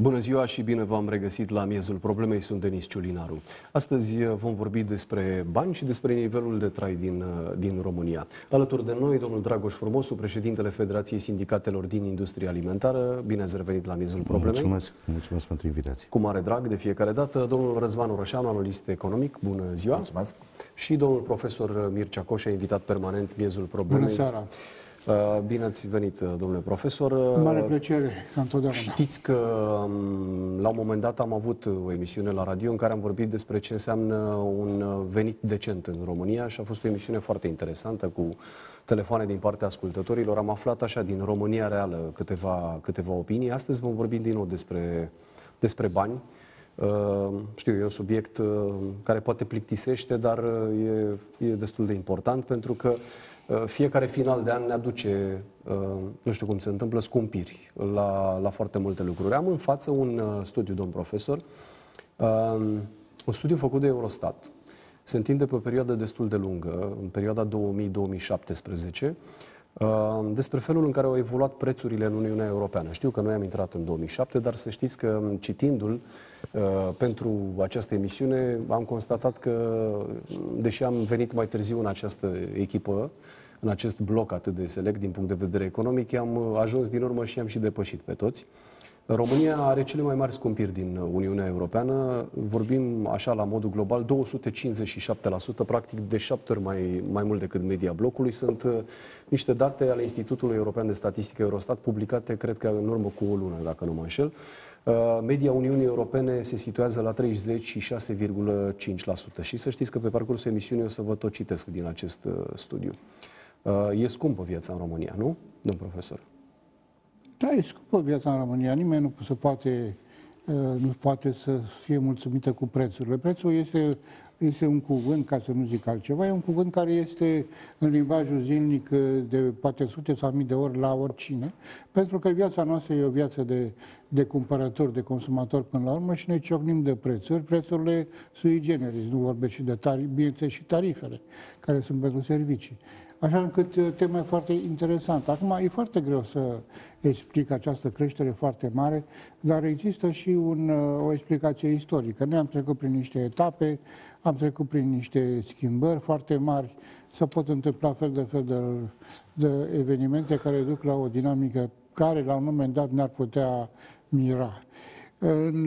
Bună ziua și bine v-am regăsit la miezul problemei. Sunt Denis Ciulinaru. Astăzi uh, vom vorbi despre bani și despre nivelul de trai din, uh, din România. Alături de noi, domnul Dragoș Formosu, președintele Federației Sindicatelor din Industria Alimentară. Bine ați revenit la miezul problemei. Mulțumesc, mulțumesc pentru invitație. Cu mare drag, de fiecare dată, domnul Răzvan Orășanu, analist economic. Bună ziua. Mulțumesc. Și domnul profesor Mircea Coșa, invitat permanent miezul problemei. Bună seara. Uh, bine ați venit, uh, domnule profesor. Mare plăcere, ca întotdeauna. Știți că um, la un moment dat am avut o emisiune la radio în care am vorbit despre ce înseamnă un venit decent în România și a fost o emisiune foarte interesantă cu telefoane din partea ascultătorilor. Am aflat așa din România reală câteva, câteva opinii. Astăzi vom vorbi din nou despre, despre bani. Uh, știu, e un subiect care poate plictisește, dar e, e destul de important pentru că Uh, fiecare final de an ne aduce, uh, nu știu cum se întâmplă, scumpiri la, la foarte multe lucruri. Am în față un uh, studiu, domn profesor, un studiu făcut de Eurostat. Se întinde pe o perioadă destul de lungă, în perioada 2000-2017, despre felul în care au evoluat prețurile în Uniunea Europeană. Știu că noi am intrat în 2007, dar să știți că citindu-l pentru această emisiune am constatat că, deși am venit mai târziu în această echipă, în acest bloc atât de select din punct de vedere economic, am ajuns din urmă și am și depășit pe toți. România are cele mai mari scumpiri din Uniunea Europeană. Vorbim așa la modul global, 257%, practic de șapte ori mai, mai mult decât media blocului. Sunt uh, niște date ale Institutului European de Statistică Eurostat publicate, cred că în urmă cu o lună, dacă nu mă înșel. Uh, media Uniunii Europene se situează la 36,5%. Și să știți că pe parcursul emisiunii o să vă tot citesc din acest uh, studiu. E scumpă viața în România, nu, domn profesor? Da, e scumpă viața în România. Nimeni nu se poate, nu poate să fie mulțumită cu prețurile. Prețul este, este un cuvânt, ca să nu zic altceva, e un cuvânt care este în limbajul zilnic de poate sute sau mii de ori la oricine, pentru că viața noastră e o viață de, de cumpărător, de consumator până la urmă și ne ciocnim de prețuri. Prețurile sui generis, nu vorbesc și de tarife, și tarifele, care sunt pentru servicii. Așa încât uh, tema e foarte interesantă. Acum, e foarte greu să explic această creștere foarte mare, dar există și un, uh, o explicație istorică. Noi am trecut prin niște etape, am trecut prin niște schimbări foarte mari, se pot întâmpla fel de fel de, de evenimente care duc la o dinamică care la un moment dat ne-ar putea mira.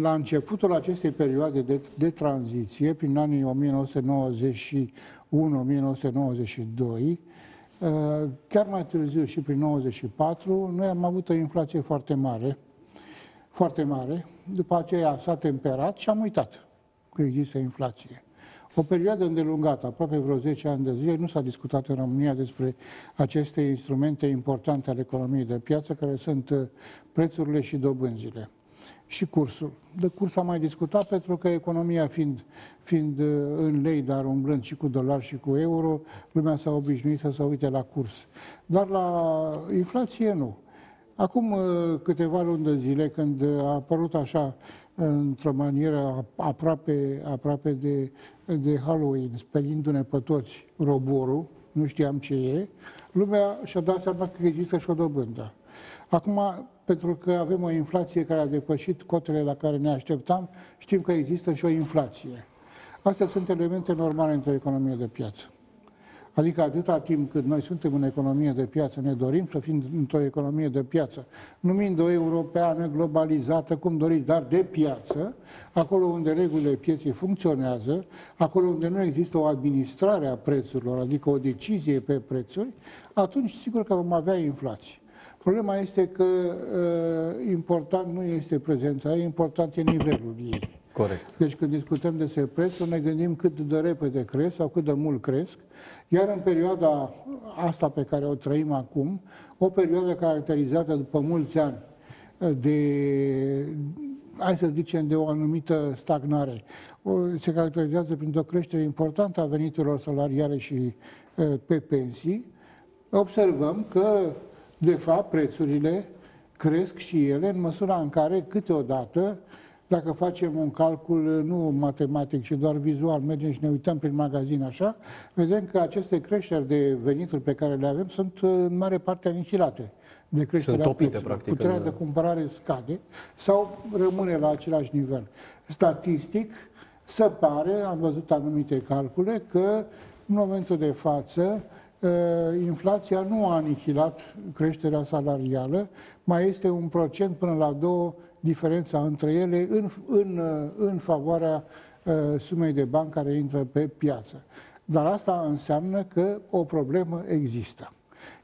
La începutul acestei perioade de, de tranziție, prin anii 1991-1992, Uh, chiar mai târziu și prin 94, noi am avut o inflație foarte mare, foarte mare. După aceea s-a temperat și am uitat că există inflație. O perioadă îndelungată, aproape vreo 10 ani de zile, nu s-a discutat în România despre aceste instrumente importante ale economiei de piață, care sunt uh, prețurile și dobânzile și cursul. De curs am mai discutat pentru că economia fiind, fiind uh, în lei, dar umblând și cu dolar și cu euro, lumea s-a obișnuit să se uite la curs. Dar la inflație nu. Acum uh, câteva luni de zile, când a apărut așa, într-o manieră aproape, aproape de, de Halloween, sperindu-ne pe toți roborul, nu știam ce e, lumea și-a dat seama că există și o dobândă. Acum, pentru că avem o inflație care a depășit cotele la care ne așteptam, știm că există și o inflație. Astea sunt elemente normale într-o economie de piață. Adică atâta timp cât noi suntem în economie de piață, ne dorim să fim într-o economie de piață, numind o europeană globalizată, cum doriți, dar de piață, acolo unde regulile pieței funcționează, acolo unde nu există o administrare a prețurilor, adică o decizie pe prețuri, atunci sigur că vom avea inflație. Problema este că uh, important nu este prezența ei, important e nivelul ei. Corect. Deci când discutăm despre prețuri, ne gândim cât de repede cresc sau cât de mult cresc. Iar în perioada asta pe care o trăim acum, o perioadă caracterizată după mulți ani de, hai să zicem, de o anumită stagnare, se caracterizează printr-o creștere importantă a veniturilor salariare și uh, pe pensii, observăm că de fapt, prețurile cresc și ele în măsura în care câteodată dacă facem un calcul nu matematic, ci doar vizual, mergem și ne uităm prin magazin așa, vedem că aceste creșteri de venituri pe care le avem sunt în mare parte anihilate de creșterea Sunt topite, prețurilor. practic, Puterea în- de cumpărare scade sau rămâne la același nivel. Statistic, se pare, am văzut anumite calcule, că în momentul de față uh, inflația nu a anihilat creșterea salarială, mai este un procent până la două diferența între ele în, în, uh, în favoarea uh, sumei de bani care intră pe piață. Dar asta înseamnă că o problemă există.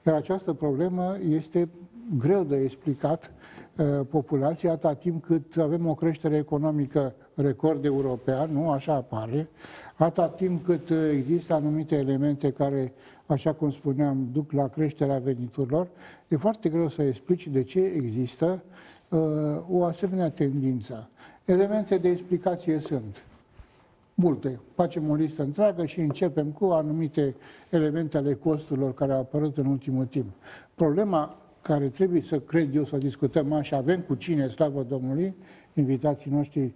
Iar această problemă este greu de explicat uh, populației atâta timp cât avem o creștere economică record european, nu așa apare, atâta timp cât uh, există anumite elemente care, așa cum spuneam, duc la creșterea veniturilor, e foarte greu să explici de ce există uh, o asemenea tendință. Elemente de explicație sunt multe. Facem o listă întreagă și începem cu anumite elemente ale costurilor care au apărut în ultimul timp. Problema care trebuie să cred eu să discutăm și avem cu cine, slavă Domnului, invitații noștri uh,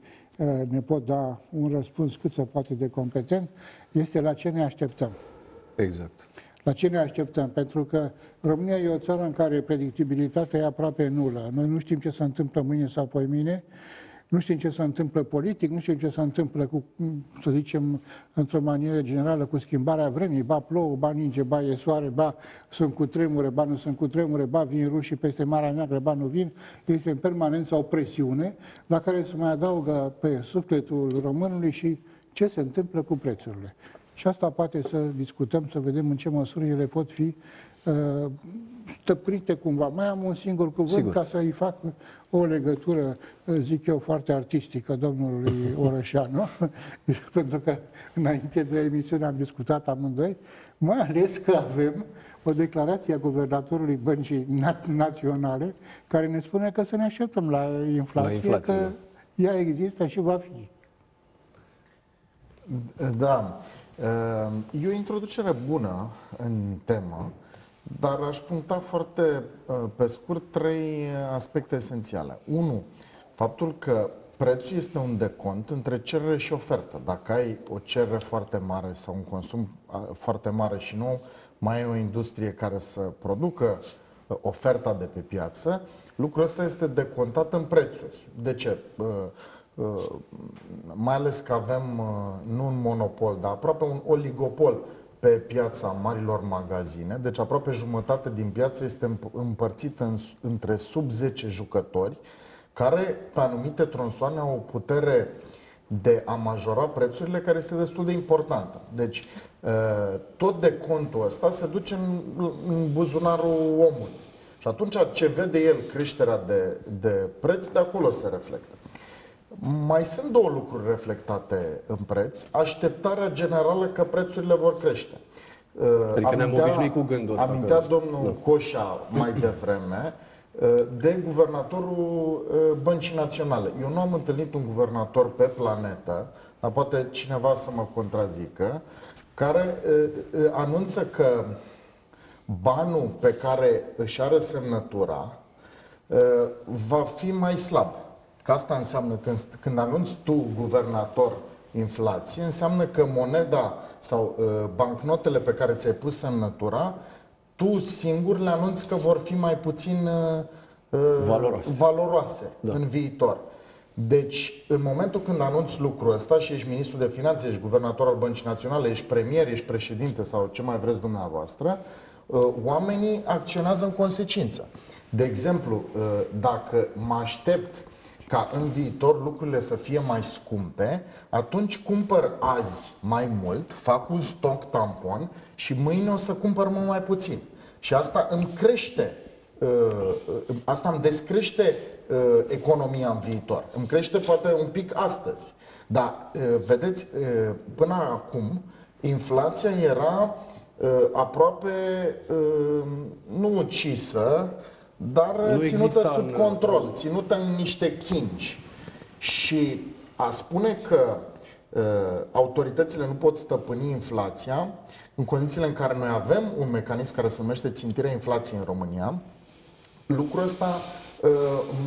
ne pot da un răspuns cât se poate de competent, este la ce ne așteptăm. Exact. La ce ne așteptăm? Pentru că România e o țară în care predictibilitatea e aproape nulă. Noi nu știm ce se întâmplă mâine sau poimine, nu știm ce se întâmplă politic, nu știm ce se întâmplă cu, să zicem, într-o manieră generală, cu schimbarea vremii. Ba plouă, ba ninge, ba e soare, ba sunt cu tremure, ba nu sunt cu tremure, ba vin rușii peste Marea Neagră, ba nu vin. Este în permanență o presiune la care se mai adaugă pe sufletul românului și ce se întâmplă cu prețurile. Și asta poate să discutăm, să vedem în ce măsură ele pot fi uh, stăprite cumva. Mai am un singur cuvânt Sigur. ca să-i fac o legătură, uh, zic eu, foarte artistică domnului Orășanu, pentru că înainte de emisiune am discutat amândoi, mai ales că avem o declarație a guvernatorului Băncii Na- Naționale care ne spune că să ne așteptăm la inflație, La inflație, că da. ea există și va fi. Da. E o introducere bună în temă, dar aș puncta foarte uh, pe scurt trei aspecte esențiale. Unu, faptul că prețul este un decont între cerere și ofertă. Dacă ai o cerere foarte mare sau un consum uh, foarte mare și nu mai ai o industrie care să producă uh, oferta de pe piață, lucrul ăsta este decontat în prețuri. De ce? Uh, uh, mai ales că avem uh, nu un monopol, dar aproape un oligopol pe piața marilor magazine, deci aproape jumătate din piață este împ- împărțită în, între sub 10 jucători, care pe anumite tronsoane au o putere de a majora prețurile care este destul de importantă. Deci uh, tot de contul ăsta se duce în, în buzunarul omului. Și atunci ce vede el creșterea de, de preț, de acolo se reflectă. Mai sunt două lucruri reflectate în preț. Așteptarea generală că prețurile vor crește. Uh, Adică ne-am obișnuit cu gândul ăsta Amintea că- domnul Coșa mai devreme uh, de guvernatorul uh, Băncii Naționale. Eu nu am întâlnit un guvernator pe planetă, dar poate cineva să mă contrazică, care uh, uh, anunță că banul pe care își are semnătura uh, va fi mai slab. Că asta înseamnă când, când anunți tu, guvernator, inflație, înseamnă că moneda sau uh, bancnotele pe care ți-ai pus semnătura, tu singur le anunți că vor fi mai puțin uh, uh, Valoroase. valoroase da. în viitor. Deci, în momentul când anunți lucrul ăsta și ești ministru de finanțe, ești guvernator al Băncii Naționale, ești premier, ești președinte sau ce mai vreți dumneavoastră, uh, oamenii acționează în consecință. De exemplu, uh, dacă mă aștept ca în viitor lucrurile să fie mai scumpe, atunci cumpăr azi mai mult, fac un stoc tampon și mâine o să cumpăr mult mai puțin. Și asta îmi crește, uh, uh, asta îmi descrește uh, economia în viitor. Îmi crește poate un pic astăzi. Dar, uh, vedeți, uh, până acum, inflația era uh, aproape uh, nu ucisă, dar Nu ținută exista sub în- control, ținută în niște chingi. Și a spune că uh, autoritățile nu pot stăpâni inflația în condițiile în care noi avem un mecanism care se numește țintirea inflației în România, lucrul ăsta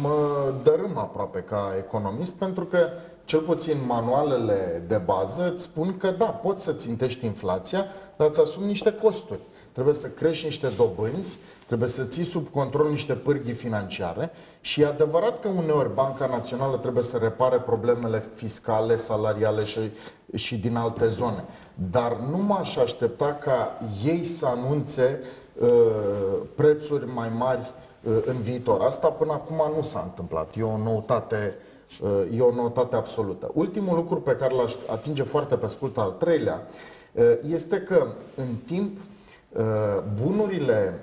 mă dărâm aproape ca economist pentru că cel puțin manualele de bază îți spun că da, poți să țintești inflația, dar îți asumi niște costuri. Trebuie să crești niște dobânzi, trebuie să ții sub control niște pârghii financiare și e adevărat că uneori Banca Națională trebuie să repare problemele fiscale, salariale și, și din alte zone. Dar nu m-aș aștepta ca ei să anunțe uh, prețuri mai mari uh, în viitor. Asta până acum nu s-a întâmplat. E o noutate uh, e o noutate absolută. Ultimul lucru pe care l-aș atinge foarte pe scurt, al treilea, uh, este că în timp uh, bunurile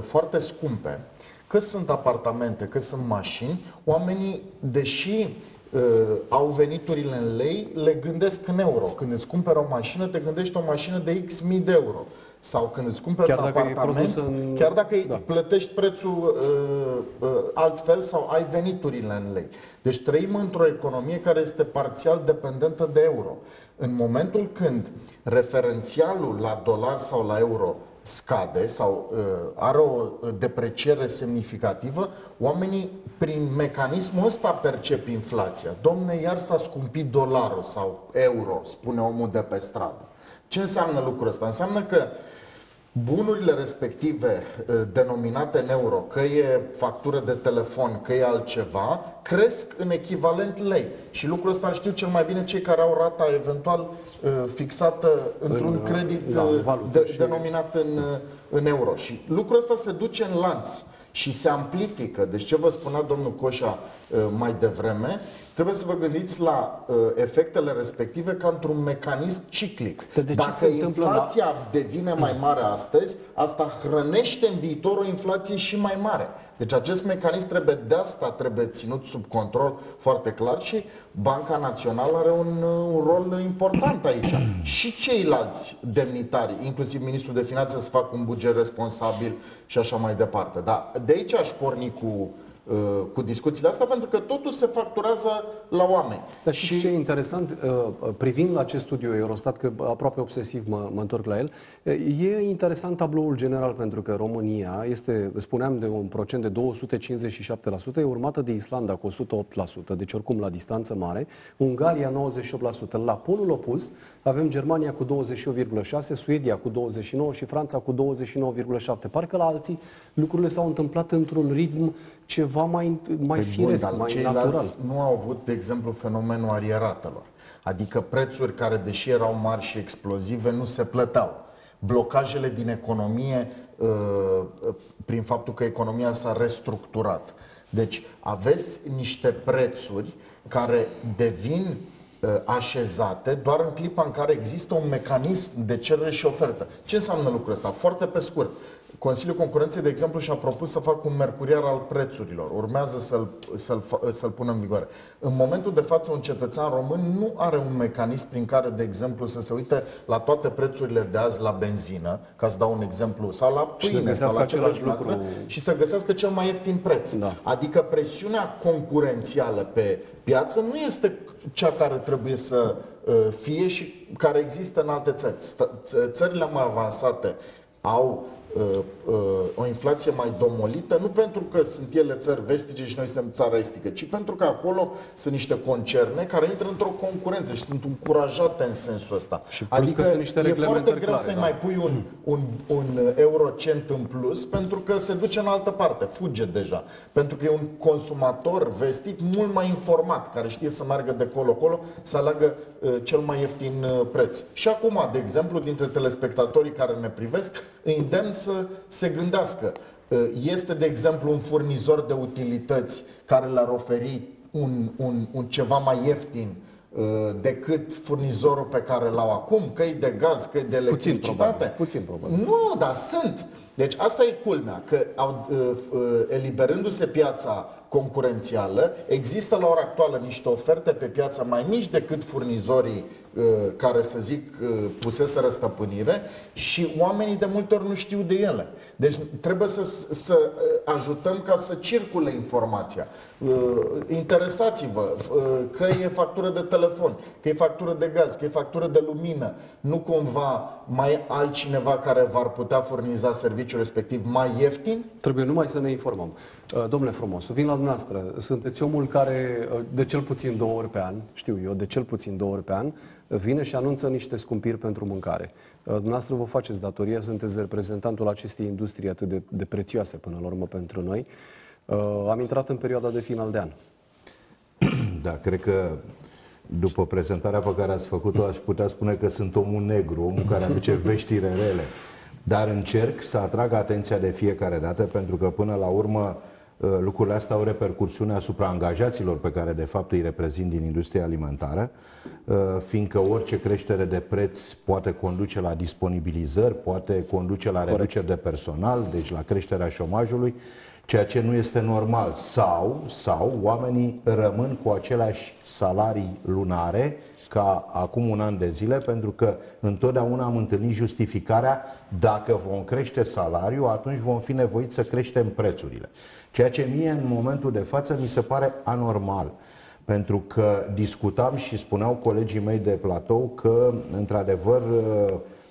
foarte scumpe, că sunt apartamente, că sunt mașini, oamenii, deși uh, au veniturile în lei, le gândesc în euro. Când îți cumperi o mașină, te gândești o mașină de X mii de euro. Sau când îți cumperi chiar un dacă apartament, în... chiar dacă da. plătești prețul uh, uh, altfel sau ai veniturile în lei. Deci trăim într-o economie care este parțial dependentă de euro. În momentul când referențialul la dolar sau la euro scade sau uh, are o depreciere semnificativă, oamenii prin mecanismul ăsta percep inflația. Domne, iar s-a scumpit dolarul sau euro, spune omul de pe stradă. Ce înseamnă lucrul ăsta? Înseamnă că uh, bunurile respective uh, denominate în euro, că e factură de telefon, că e altceva, cresc în echivalent lei. Și lucrul ăsta știu cel mai bine cei care au rata eventual uh, fixată într-un în, credit da, uh, de, și... denominat în, în euro. Și lucrul ăsta se duce în lanț și se amplifică. Deci ce vă spunea domnul Coșa mai devreme, trebuie să vă gândiți la uh, efectele respective ca într-un mecanism ciclic. De, de Dacă inflația la... devine mai mare astăzi, asta hrănește în viitor o inflație și mai mare. Deci acest mecanism trebuie de asta trebuie ținut sub control foarte clar și Banca Națională are un, un rol important aici. și ceilalți demnitari, inclusiv Ministrul de Finanțe, să facă un buget responsabil și așa mai departe. Dar de aici aș porni cu Uh, cu discuțiile astea, pentru că totul se facturează la oameni. Dar și ce e interesant, uh, privind la acest studiu Eurostat, că aproape obsesiv mă, mă întorc la el, uh, e interesant tabloul general, pentru că România este, spuneam, de un procent de 257%, e urmată de Islanda cu 108%, deci oricum la distanță mare, Ungaria 98%. La polul opus avem Germania cu 21,6%, Suedia cu 29% și Franța cu 29,7%. Parcă la alții lucrurile s-au întâmplat într-un ritm ceva mai, mai păi firesc, bun, mai natural. nu au avut, de exemplu, fenomenul arieratelor. Adică prețuri care, deși erau mari și explozive, nu se plăteau. Blocajele din economie, uh, prin faptul că economia s-a restructurat. Deci aveți niște prețuri care devin uh, așezate doar în clipa în care există un mecanism de cerere și ofertă. Ce înseamnă lucrul ăsta? Foarte pe scurt. Consiliul Concurenței, de exemplu, și-a propus să facă un mercuriar al prețurilor. Urmează să-l, să-l, să-l pună în vigoare. În momentul de față, un cetățean român nu are un mecanism prin care, de exemplu, să se uite la toate prețurile de azi la benzină, ca să dau un exemplu, sau la pâine, sau la același lucru. și să găsească cel mai ieftin preț. Da. Adică presiunea concurențială pe piață nu este cea care trebuie să uh, fie și care există în alte țări. Țările mai avansate au Uh, uh, o inflație mai domolită, nu pentru că sunt ele țări vestice și noi suntem țara estică, ci pentru că acolo sunt niște concerne care intră într-o concurență și sunt încurajate în sensul ăsta. Și adică că sunt niște e foarte greu clare, să-i da. mai pui un, un, un eurocent în plus pentru că se duce în altă parte, fuge deja. Pentru că e un consumator vestit mult mai informat, care știe să meargă de colo-colo, să aleagă uh, cel mai ieftin uh, preț. Și acum, de exemplu, dintre telespectatorii care ne privesc, îi îndemn să se gândească. Uh, este, de exemplu, un furnizor de utilități care le-ar oferi un, un, un ceva mai ieftin uh, decât furnizorul pe care l-au acum, căi de gaz, căi de electricitate. Puțin probabil. Puțin probabil. Nu, dar sunt. Deci asta e culmea, că au, uh, eliberându-se piața concurențială. Există la ora actuală niște oferte pe piață mai mici decât furnizorii uh, care, să zic, uh, puseseră stăpânire și oamenii de multe ori nu știu de ele. Deci trebuie să, să uh, ajutăm ca să circule informația. Interesați-vă că e factură de telefon, că e factură de gaz, că e factură de lumină. Nu cumva mai altcineva care v-ar putea furniza serviciul respectiv mai ieftin? Trebuie numai să ne informăm. Domnule frumos, vin la dumneavoastră. Sunteți omul care de cel puțin două ori pe an, știu eu, de cel puțin două ori pe an, vine și anunță niște scumpiri pentru mâncare. Dumneavoastră vă faceți datoria, sunteți reprezentantul acestei industrii atât de, de prețioase până la urmă pentru noi. Am intrat în perioada de final de an. Da, cred că după prezentarea pe care ați făcut-o, aș putea spune că sunt omul negru, omul care aduce veștile rele. Dar încerc să atrag atenția de fiecare dată, pentru că până la urmă Uh, lucrurile astea au repercursiune asupra angajaților pe care de fapt îi reprezint din industria alimentară, uh, fiindcă orice creștere de preț poate conduce la disponibilizări, poate conduce la reducere de personal, deci la creșterea șomajului, ceea ce nu este normal. Sau, sau oamenii rămân cu aceleași salarii lunare ca acum un an de zile, pentru că întotdeauna am întâlnit justificarea dacă vom crește salariul, atunci vom fi nevoiți să creștem prețurile. Ceea ce mie în momentul de față mi se pare anormal. Pentru că discutam și spuneau colegii mei de platou că, într-adevăr,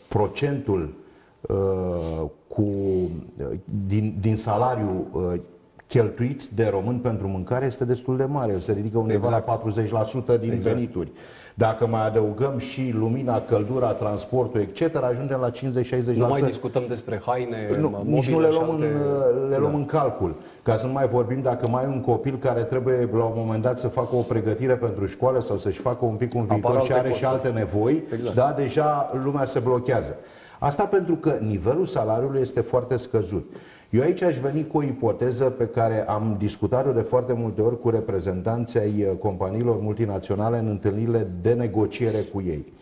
procentul uh, cu, uh, din, din salariu uh, cheltuit de român pentru mâncare este destul de mare. El se ridică undeva exact. la 40% din exact. venituri. Dacă mai adăugăm și lumina, căldura, transportul, etc., ajungem la 50-60%. Nu mai discutăm despre haine, nu, nici nu le luăm, alte... în, le luăm da. în calcul. Ca să nu mai vorbim dacă mai ai un copil care trebuie la un moment dat să facă o pregătire pentru școală sau să-și facă un pic un viitor și are și alte nevoi, exact. da, deja lumea se blochează. Asta pentru că nivelul salariului este foarte scăzut. Eu aici aș veni cu o ipoteză pe care am discutat-o de foarte multe ori cu reprezentanții ai uh, companiilor multinaționale în întâlnirile de negociere cu ei.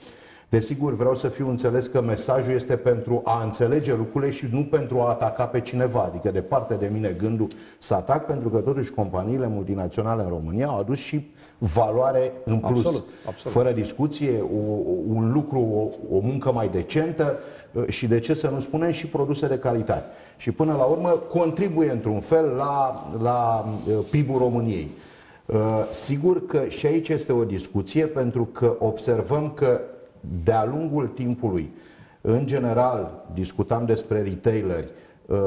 Desigur, vreau să fiu înțeles că mesajul este pentru a înțelege lucrurile și nu pentru a ataca pe cineva. Adică departe de mine gândul să atac, pentru că totuși companiile multinaționale în România au adus și valoare în plus. Absolut, absolut. Fără discuție, o, un lucru, o, o muncă mai decentă uh, și de ce să nu spunem și produse de calitate și până la urmă contribuie într-un fel la, la uh, PIB-ul României. Uh, sigur că și aici este o discuție pentru că observăm că de-a lungul timpului, în general, discutam despre retaileri, uh,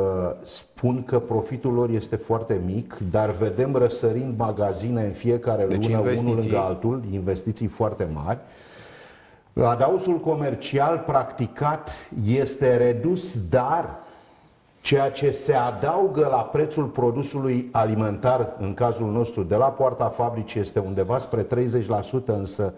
spun că profitul lor este foarte mic, dar vedem răsărind magazine în fiecare deci lună, investiții. unul lângă altul, investiții foarte mari. Adausul comercial practicat este redus, dar Ceea ce se adaugă la prețul produsului alimentar, în cazul nostru, de la poarta fabricii, este undeva spre 30%, însă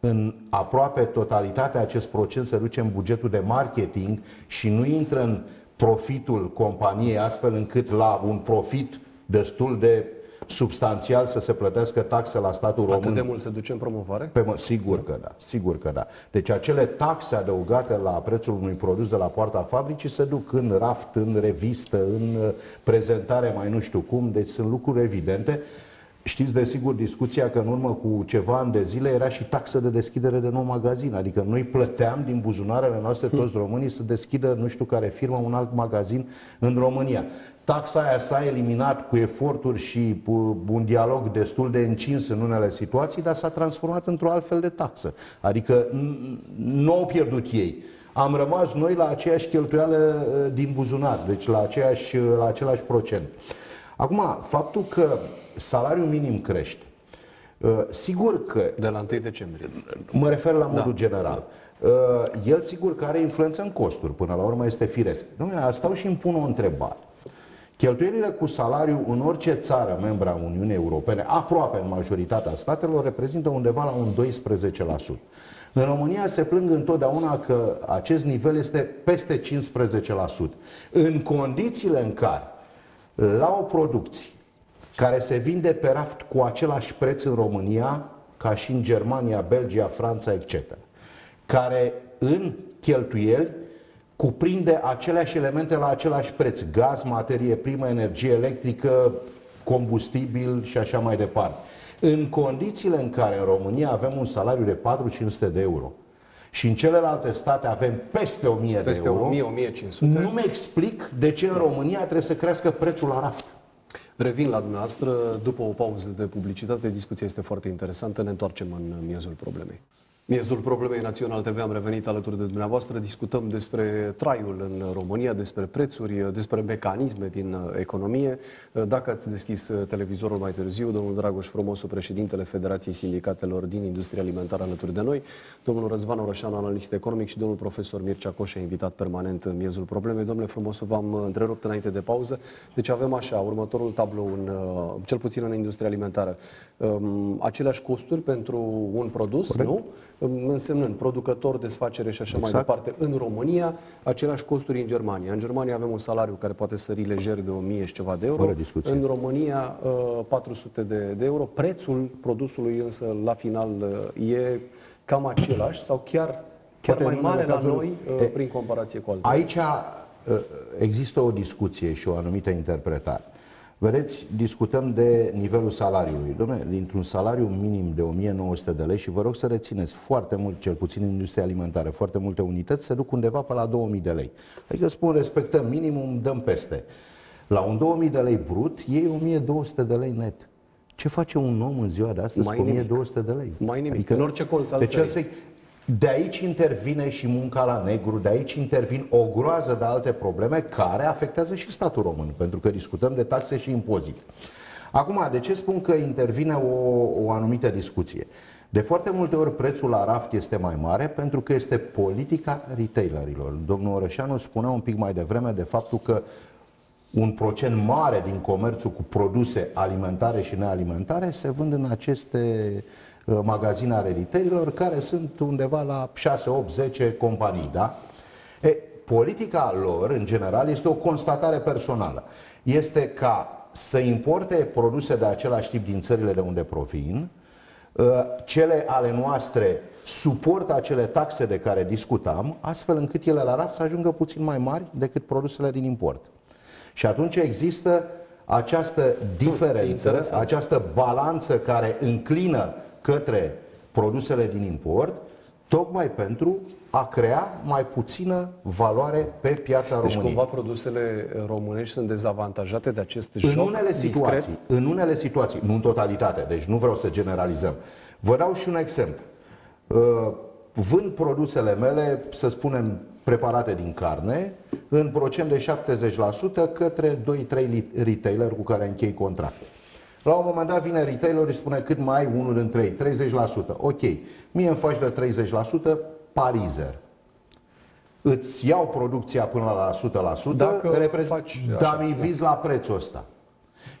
în aproape totalitate acest procent se duce în bugetul de marketing și nu intră în profitul companiei, astfel încât la un profit destul de substanțial să se plătească taxe la statul român. Atât de mult se duce în promovare? Pe mă, sigur că da, sigur că da. Deci acele taxe adăugate la prețul unui produs de la poarta fabricii se duc în raft, în revistă, în uh, prezentare, mai nu știu cum, deci sunt lucruri evidente. Știți de sigur discuția că în urmă cu ceva ani de zile era și taxă de deschidere de nou magazin. Adică noi plăteam din buzunarele noastre toți românii să deschidă nu știu care firmă un alt magazin în România. Taxa aia s-a eliminat cu eforturi și cu un dialog destul de încins în unele situații, dar s-a transformat într-o altfel de taxă. Adică nu au pierdut ei. Am rămas noi la aceeași cheltuială uh, din buzunar, deci la, aceeași, uh, la același procent. Acum, faptul că salariul minim crește, uh, sigur că... De la 1 decembrie. Mă refer la modul da, general. Da. El sigur că are influență în costuri, până la urmă este firesc. Dom'le, stau și îmi pun o întrebare. Cheltuielile cu salariu în orice țară membra a Uniunii Europene, aproape în majoritatea statelor, reprezintă undeva la un 12%. În România se plâng întotdeauna că acest nivel este peste 15%. În condițiile în care la o producție care se vinde pe raft cu același preț în România ca și în Germania, Belgia, Franța, etc., care în cheltuieli cuprinde aceleași elemente la același preț. Gaz, materie primă, energie electrică, combustibil și așa mai departe. În condițiile în care în România avem un salariu de 4-500 de euro, și în celelalte state avem peste 1000 peste de euro, 1000-1500. nu mi explic de ce în România trebuie să crească prețul la raft. Revin la dumneavoastră, după o pauză de publicitate, discuția este foarte interesantă, ne întoarcem în miezul problemei. Miezul problemei Național TV am revenit alături de dumneavoastră. Discutăm despre traiul în România, despre prețuri, despre mecanisme din economie. Dacă ați deschis televizorul mai târziu, domnul Dragoș Fromosu, președintele Federației Sindicatelor din Industria Alimentară alături de noi, domnul Răzvan Orășanu, analist economic și domnul profesor Mircea Coșa, invitat permanent în miezul problemei. Domnule Fromosu, v-am întrerupt înainte de pauză. Deci avem așa, următorul tablou, în, cel puțin în industria alimentară. Aceleași costuri pentru un produs, Corect. nu? Însemnând producător, desfacere și așa exact. mai departe în România, aceleași costuri în Germania. În Germania avem un salariu care poate sări lejer de 1000 și ceva de euro. În România 400 uh, de, de euro. Prețul produsului însă la final uh, e cam același sau chiar, chiar mai mare la noi uh, e, prin comparație cu altele. Aici există o discuție și o anumită interpretare. Vedeți, discutăm de nivelul salariului. Dom'le, dintr-un salariu minim de 1900 de lei și vă rog să rețineți foarte mult, cel puțin în industria alimentară, foarte multe unități se duc undeva pe la 2000 de lei. Adică spun, respectăm minimum, dăm peste. La un 2000 de lei brut, iei 1200 de lei net. Ce face un om în ziua de astăzi Mai cu 1200 de lei? Mai nimic. Adică, în orice colț al deci țării. De aici intervine și munca la negru, de aici intervin o groază de alte probleme care afectează și statul român, pentru că discutăm de taxe și impozite. Acum, de ce spun că intervine o, o anumită discuție? De foarte multe ori prețul la raft este mai mare pentru că este politica retailerilor. Domnul Orășanu spunea un pic mai devreme de faptul că un procent mare din comerțul cu produse alimentare și nealimentare se vând în aceste Uh, magazine ale retailerilor, care sunt undeva la 6, 8, 10 companii, da? E, politica lor, în general, este o constatare personală. Este ca să importe produse de același tip din țările de unde provin, uh, cele ale noastre suportă acele taxe de care discutam, astfel încât ele la raft să ajungă puțin mai mari decât produsele din import. Și atunci există această diferență, Interesant. această balanță care înclină către produsele din import, tocmai pentru a crea mai puțină valoare pe piața deci, României. Deci cumva produsele românești sunt dezavantajate de acest joc în unele situații, discret? În unele situații, nu în totalitate, deci nu vreau să generalizăm. Vă dau și un exemplu. Uh, vând produsele mele, să spunem, preparate din carne, în procent de 70% către 2-3 retailer cu care închei contracte. La un moment dat vine retailerul și spune cât mai ai unul dintre ei, 30%. Ok, mie îmi faci de 30% parizer. Îți iau producția până la 100%, Dacă reprez... faci dar mi da. la prețul ăsta.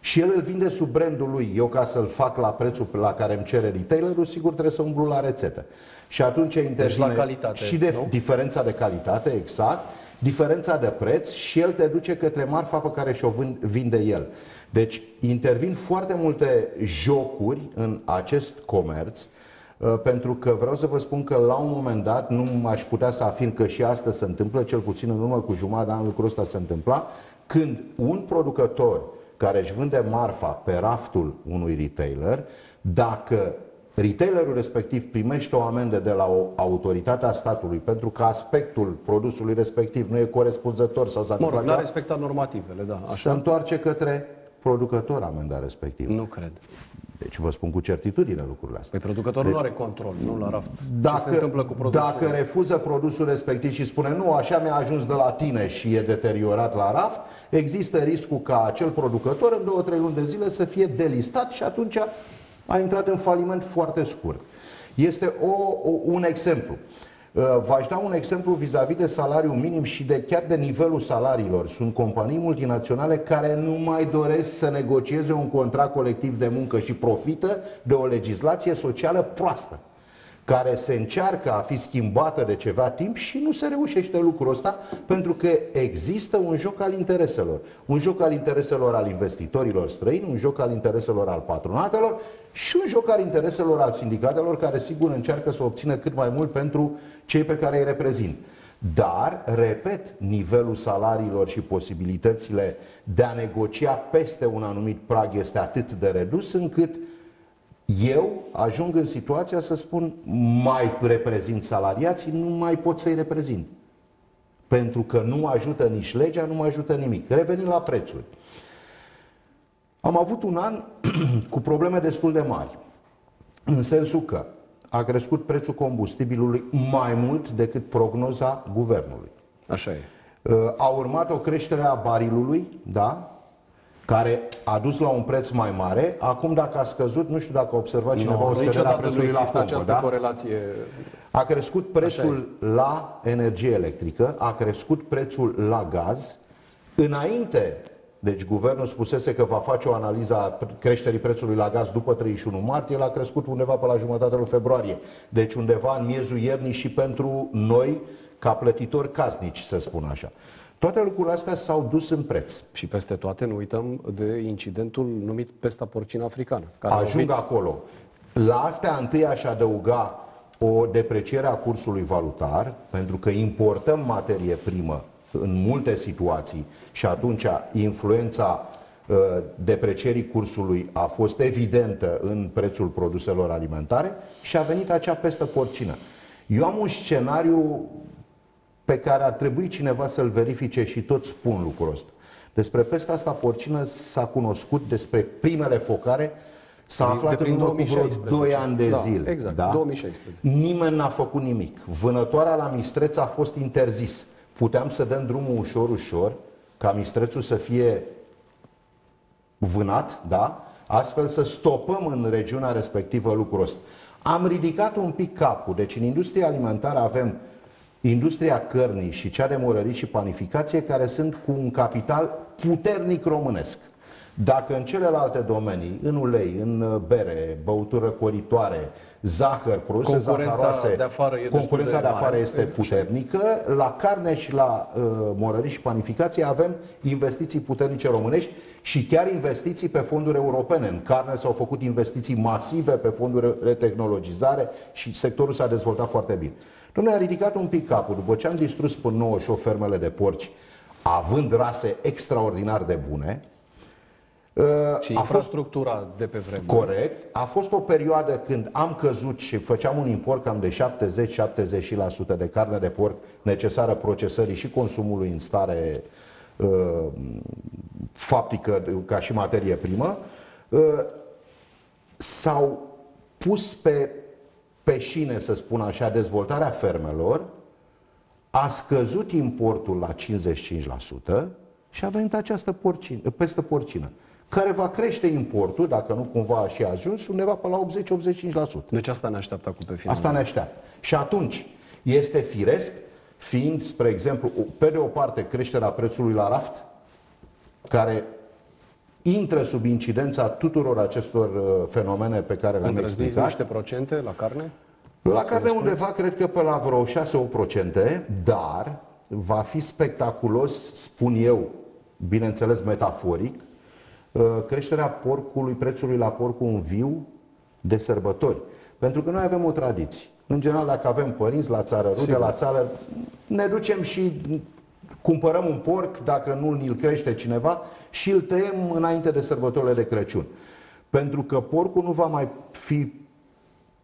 Și el îl vinde sub brandul lui. Eu ca să-l fac la prețul la care îmi cere retailerul, sigur trebuie să umblu la rețetă. Și atunci intervine deci la calitate, și de nu? diferența de calitate, exact, diferența de preț și el te duce către marfa pe care și-o vinde el. Deci intervin foarte multe jocuri în acest comerț, uh, pentru că vreau să vă spun că la un moment dat nu aș putea să afirm că și asta se întâmplă, cel puțin în urmă cu jumătate de an lucrul ăsta se întâmpla, când un producător care își vânde marfa pe raftul unui retailer, dacă retailerul respectiv primește o amendă de la o autoritate a statului pentru că aspectul produsului respectiv nu e corespunzător sau s-a întâmplat... Mă rog, respectat normativele, da. Așa. Se întoarce către producător amenda respectivă. Nu cred. Deci vă spun cu certitudine lucrurile astea. Păi producătorul deci, nu are control, nu la raft. Dacă, Ce se întâmplă cu produsul? Dacă refuză produsul respectiv și spune nu, așa mi-a ajuns de la tine și e deteriorat la raft, există riscul ca acel producător în două, trei luni de zile să fie delistat și atunci a intrat în faliment foarte scurt. Este o, o, un exemplu. Uh, v-aș da un exemplu vis-a-vis de salariul minim și de chiar de nivelul salariilor. Sunt companii multinaționale care nu mai doresc să negocieze un contract colectiv de muncă și profită de o legislație socială proastă care se încearcă a fi schimbată de ceva timp și nu se reușește lucrul ăsta pentru că există un joc al intereselor. Un joc al intereselor al investitorilor străini, un joc al intereselor al patronatelor și un joc al intereselor al sindicatelor care sigur încearcă să obțină cât mai mult pentru cei pe care îi reprezint. Dar, repet, nivelul salariilor și posibilitățile de a negocia peste un anumit prag este atât de redus încât eu ajung în situația să spun mai reprezint salariații, nu mai pot să-i reprezint. Pentru că nu ajută nici legea, nu mă ajută nimic. Revenind la prețuri. Am avut un an cu probleme destul de mari. În sensul că a crescut prețul combustibilului mai mult decât prognoza guvernului. Așa e. Uh, a urmat o creștere a barilului, da? Care a dus la un preț mai mare. Acum, dacă a scăzut, nu știu dacă a observat cineva no, o scădere a prețului la pompă. această da? corelație. A crescut prețul la energie electrică, a crescut prețul la gaz. Înainte deci guvernul spusese că va face o analiză a creșterii prețului la gaz după 31 martie, el a crescut undeva pe la jumătatea lui februarie. Deci undeva în miezul iernii și pentru noi, ca plătitori casnici, să spun așa. Toate lucrurile astea s-au dus în preț. Și peste toate nu uităm de incidentul numit pesta porcină africană. Care Ajung lovit... acolo. La astea întâi aș adăuga o depreciere a cursului valutar, pentru că importăm materie primă în multe situații și atunci influența uh, deprecierii cursului a fost evidentă în prețul produselor alimentare și a venit acea pestă porcină. Eu am un scenariu pe care ar trebui cineva să-l verifice și tot spun lucrul ăsta. Despre pesta asta porcină s-a cunoscut despre primele focare S-a aflat de în urmă cu vreo 2 ani de da, zile. Exact, da? 2016. Nimeni n-a făcut nimic. Vânătoarea la Mistreț a fost interzis puteam să dăm drumul ușor, ușor, ca mistrețul să fie vânat, da? astfel să stopăm în regiunea respectivă lucrul ăsta. Am ridicat un pic capul, deci în industria alimentară avem industria cărnii și cea de morării și panificație, care sunt cu un capital puternic românesc. Dacă în celelalte domenii, în ulei, în uh, bere, băutură coritoare, zahăr, produse zaharoase, de afară e concurența de, de afară este puternică, la carne și la uh, morării și panificație avem investiții puternice românești și chiar investiții pe fonduri europene. În carne s-au făcut investiții masive pe fonduri de tehnologizare și sectorul s-a dezvoltat foarte bine. Domnule, a ridicat un pic capul după ce am distrus până 98 fermele de porci, având rase extraordinar de bune, Uh, și infrastructura fost, de pe vreme. Corect. A fost o perioadă când am căzut și făceam un import cam de 70-70% de carne de porc necesară procesării și consumului în stare uh, faptică ca și materie primă. Uh, s-au pus pe, pe șine, să spun așa, dezvoltarea fermelor, a scăzut importul la 55% și a venit această porcină, peste porcină care va crește importul, dacă nu cumva a și ajuns, undeva pe la 80-85%. Deci asta ne așteaptă cu pe final. Asta ne așteaptă. Și atunci, este firesc, fiind, spre exemplu, pe de o parte creșterea prețului la raft, care intră sub incidența tuturor acestor uh, fenomene pe care le-am explicat. niște procente la carne? La carne undeva, cred că pe la vreo 6-8%, dar va fi spectaculos, spun eu, bineînțeles metaforic, Uh, creșterea porcului, prețului la porcul în viu de sărbători. Pentru că noi avem o tradiție. În general, dacă avem părinți la țară, rude Sigur. la țară, ne ducem și cumpărăm un porc, dacă nu îl crește cineva, și îl tăiem înainte de sărbătorile de Crăciun. Pentru că porcul nu va mai fi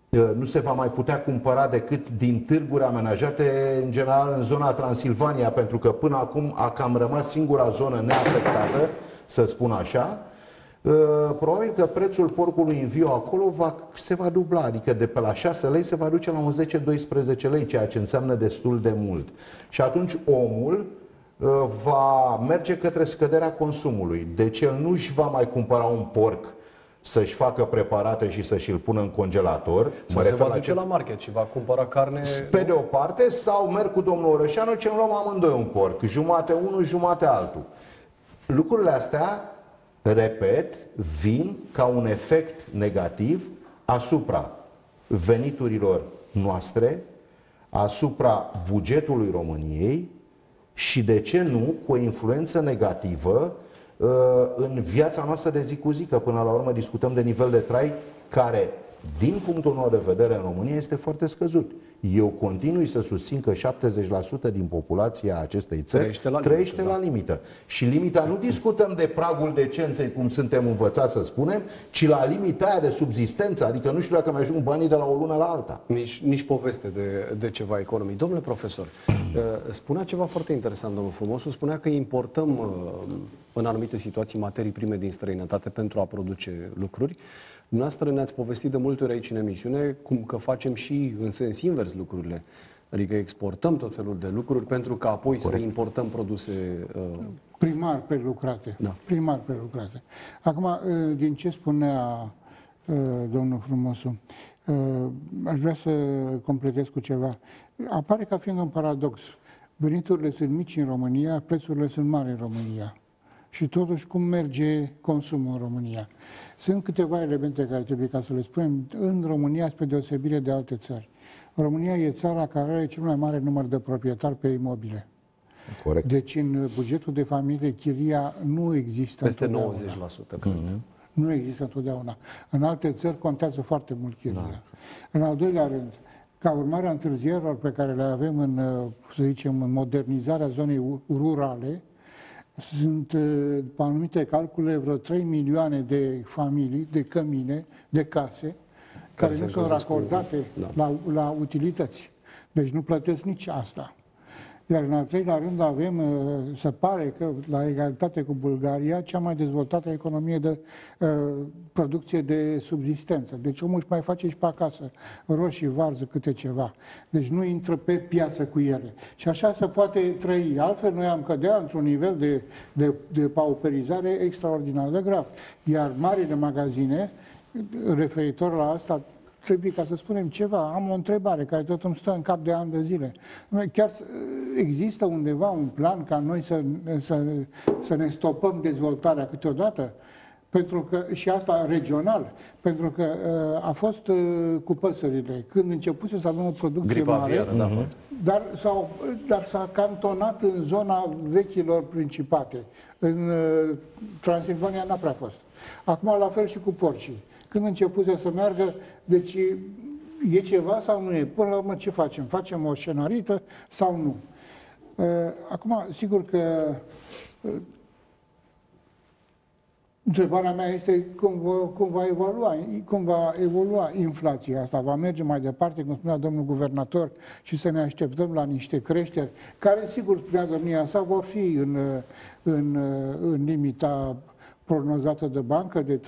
uh, nu se va mai putea cumpăra decât din târguri amenajate, în general în zona Transilvania, pentru că până acum a cam rămas singura zonă neafectată să spun așa, uh, probabil că prețul porcului în viu acolo va, se va dubla, adică de pe la 6 lei se va duce la un 10-12 lei, ceea ce înseamnă destul de mult. Și atunci omul uh, va merge către scăderea consumului. Deci el nu își va mai cumpăra un porc să-și facă preparate și să-și îl pună în congelator. Sau se va duce la, ce... la market și va cumpăra carne... Pe de o parte, sau merg cu domnul Orășanu ce luăm amândoi un porc. Jumate unul, jumate altul. Lucrurile astea, repet, vin ca un efect negativ asupra veniturilor noastre, asupra bugetului României și, de ce nu, cu o influență negativă uh, în viața noastră de zi cu zi, că până la urmă discutăm de nivel de trai care din punctul meu de vedere, în România este foarte scăzut. Eu continui să susțin că 70% din populația acestei țări trăiește la, trăiește limită, la da. limită. Și limita nu discutăm de pragul decenței, cum suntem învățați să spunem, ci la limita aia de subzistență. Adică nu știu dacă mai ajung banii de la o lună la alta. Nici, nici poveste de, de ceva economii. Domnule profesor, uh, spunea ceva foarte interesant, domnul Frumosu, spunea că importăm uh, în anumite situații materii prime din străinătate pentru a produce lucruri. Dumneavoastră ne-ați povestit de multe ori aici în emisiune cum că facem și în sens invers lucrurile. Adică exportăm tot felul de lucruri pentru că apoi Corect. să importăm produse... Uh... Primar prelucrate. Da. Primar prelucrate. Acum, uh, din ce spunea uh, domnul Frumosu, uh, aș vrea să completez cu ceva. Apare ca fiind un paradox. Veniturile sunt mici în România, prețurile sunt mari în România. Și totuși, cum merge consumul în România? Sunt câteva elemente care trebuie ca să le spunem în România, spre deosebire de alte țări. România e țara care are cel mai mare număr de proprietari pe imobile. Corect. Deci în bugetul de familie chiria nu există Peste 90%, cred. Mm-hmm. Nu există întotdeauna. În alte țări contează foarte mult chiria. Da. În al doilea rând, ca urmare a întârzierilor pe care le avem în, să zicem, în modernizarea zonei rurale, sunt, pe anumite calcule, vreo 3 milioane de familii, de cămine, de case, care, care nu sunt racordate cu... da. la, la utilități. Deci nu plătesc nici asta. Iar în al treilea rând avem, uh, se pare că la egalitate cu Bulgaria, cea mai dezvoltată economie de uh, producție de subzistență. Deci omul își mai face și pe acasă roșii, varză, câte ceva. Deci nu intră pe piață cu ele. Și așa se poate trăi. Altfel noi am cădea într-un nivel de, de, de pauperizare extraordinar de grav. Iar marile magazine, referitor la asta, trebuie ca să spunem ceva. Am o întrebare care tot îmi stă în cap de ani de zile. Chiar există undeva un plan ca noi să, să, să ne stopăm dezvoltarea câteodată? Pentru că, și asta regional, pentru că uh, a fost uh, cu păsările, când începuse să avem o producție Gripa mare, aviară, da. Mhm. dar, s-a, dar s-a cantonat în zona vechilor principate. În uh, Transilvania n-a prea fost. Acum la fel și cu porcii când începuse să meargă, deci e ceva sau nu e? Până la urmă ce facem? Facem o scenarită sau nu? Acum, sigur că Întrebarea mea este cum va, cum va, evolua, cum va evolua inflația asta. Va merge mai departe, cum spunea domnul guvernator, și să ne așteptăm la niște creșteri, care, sigur, spunea domnia sa, vor fi în, în, în limita prognozată de bancă de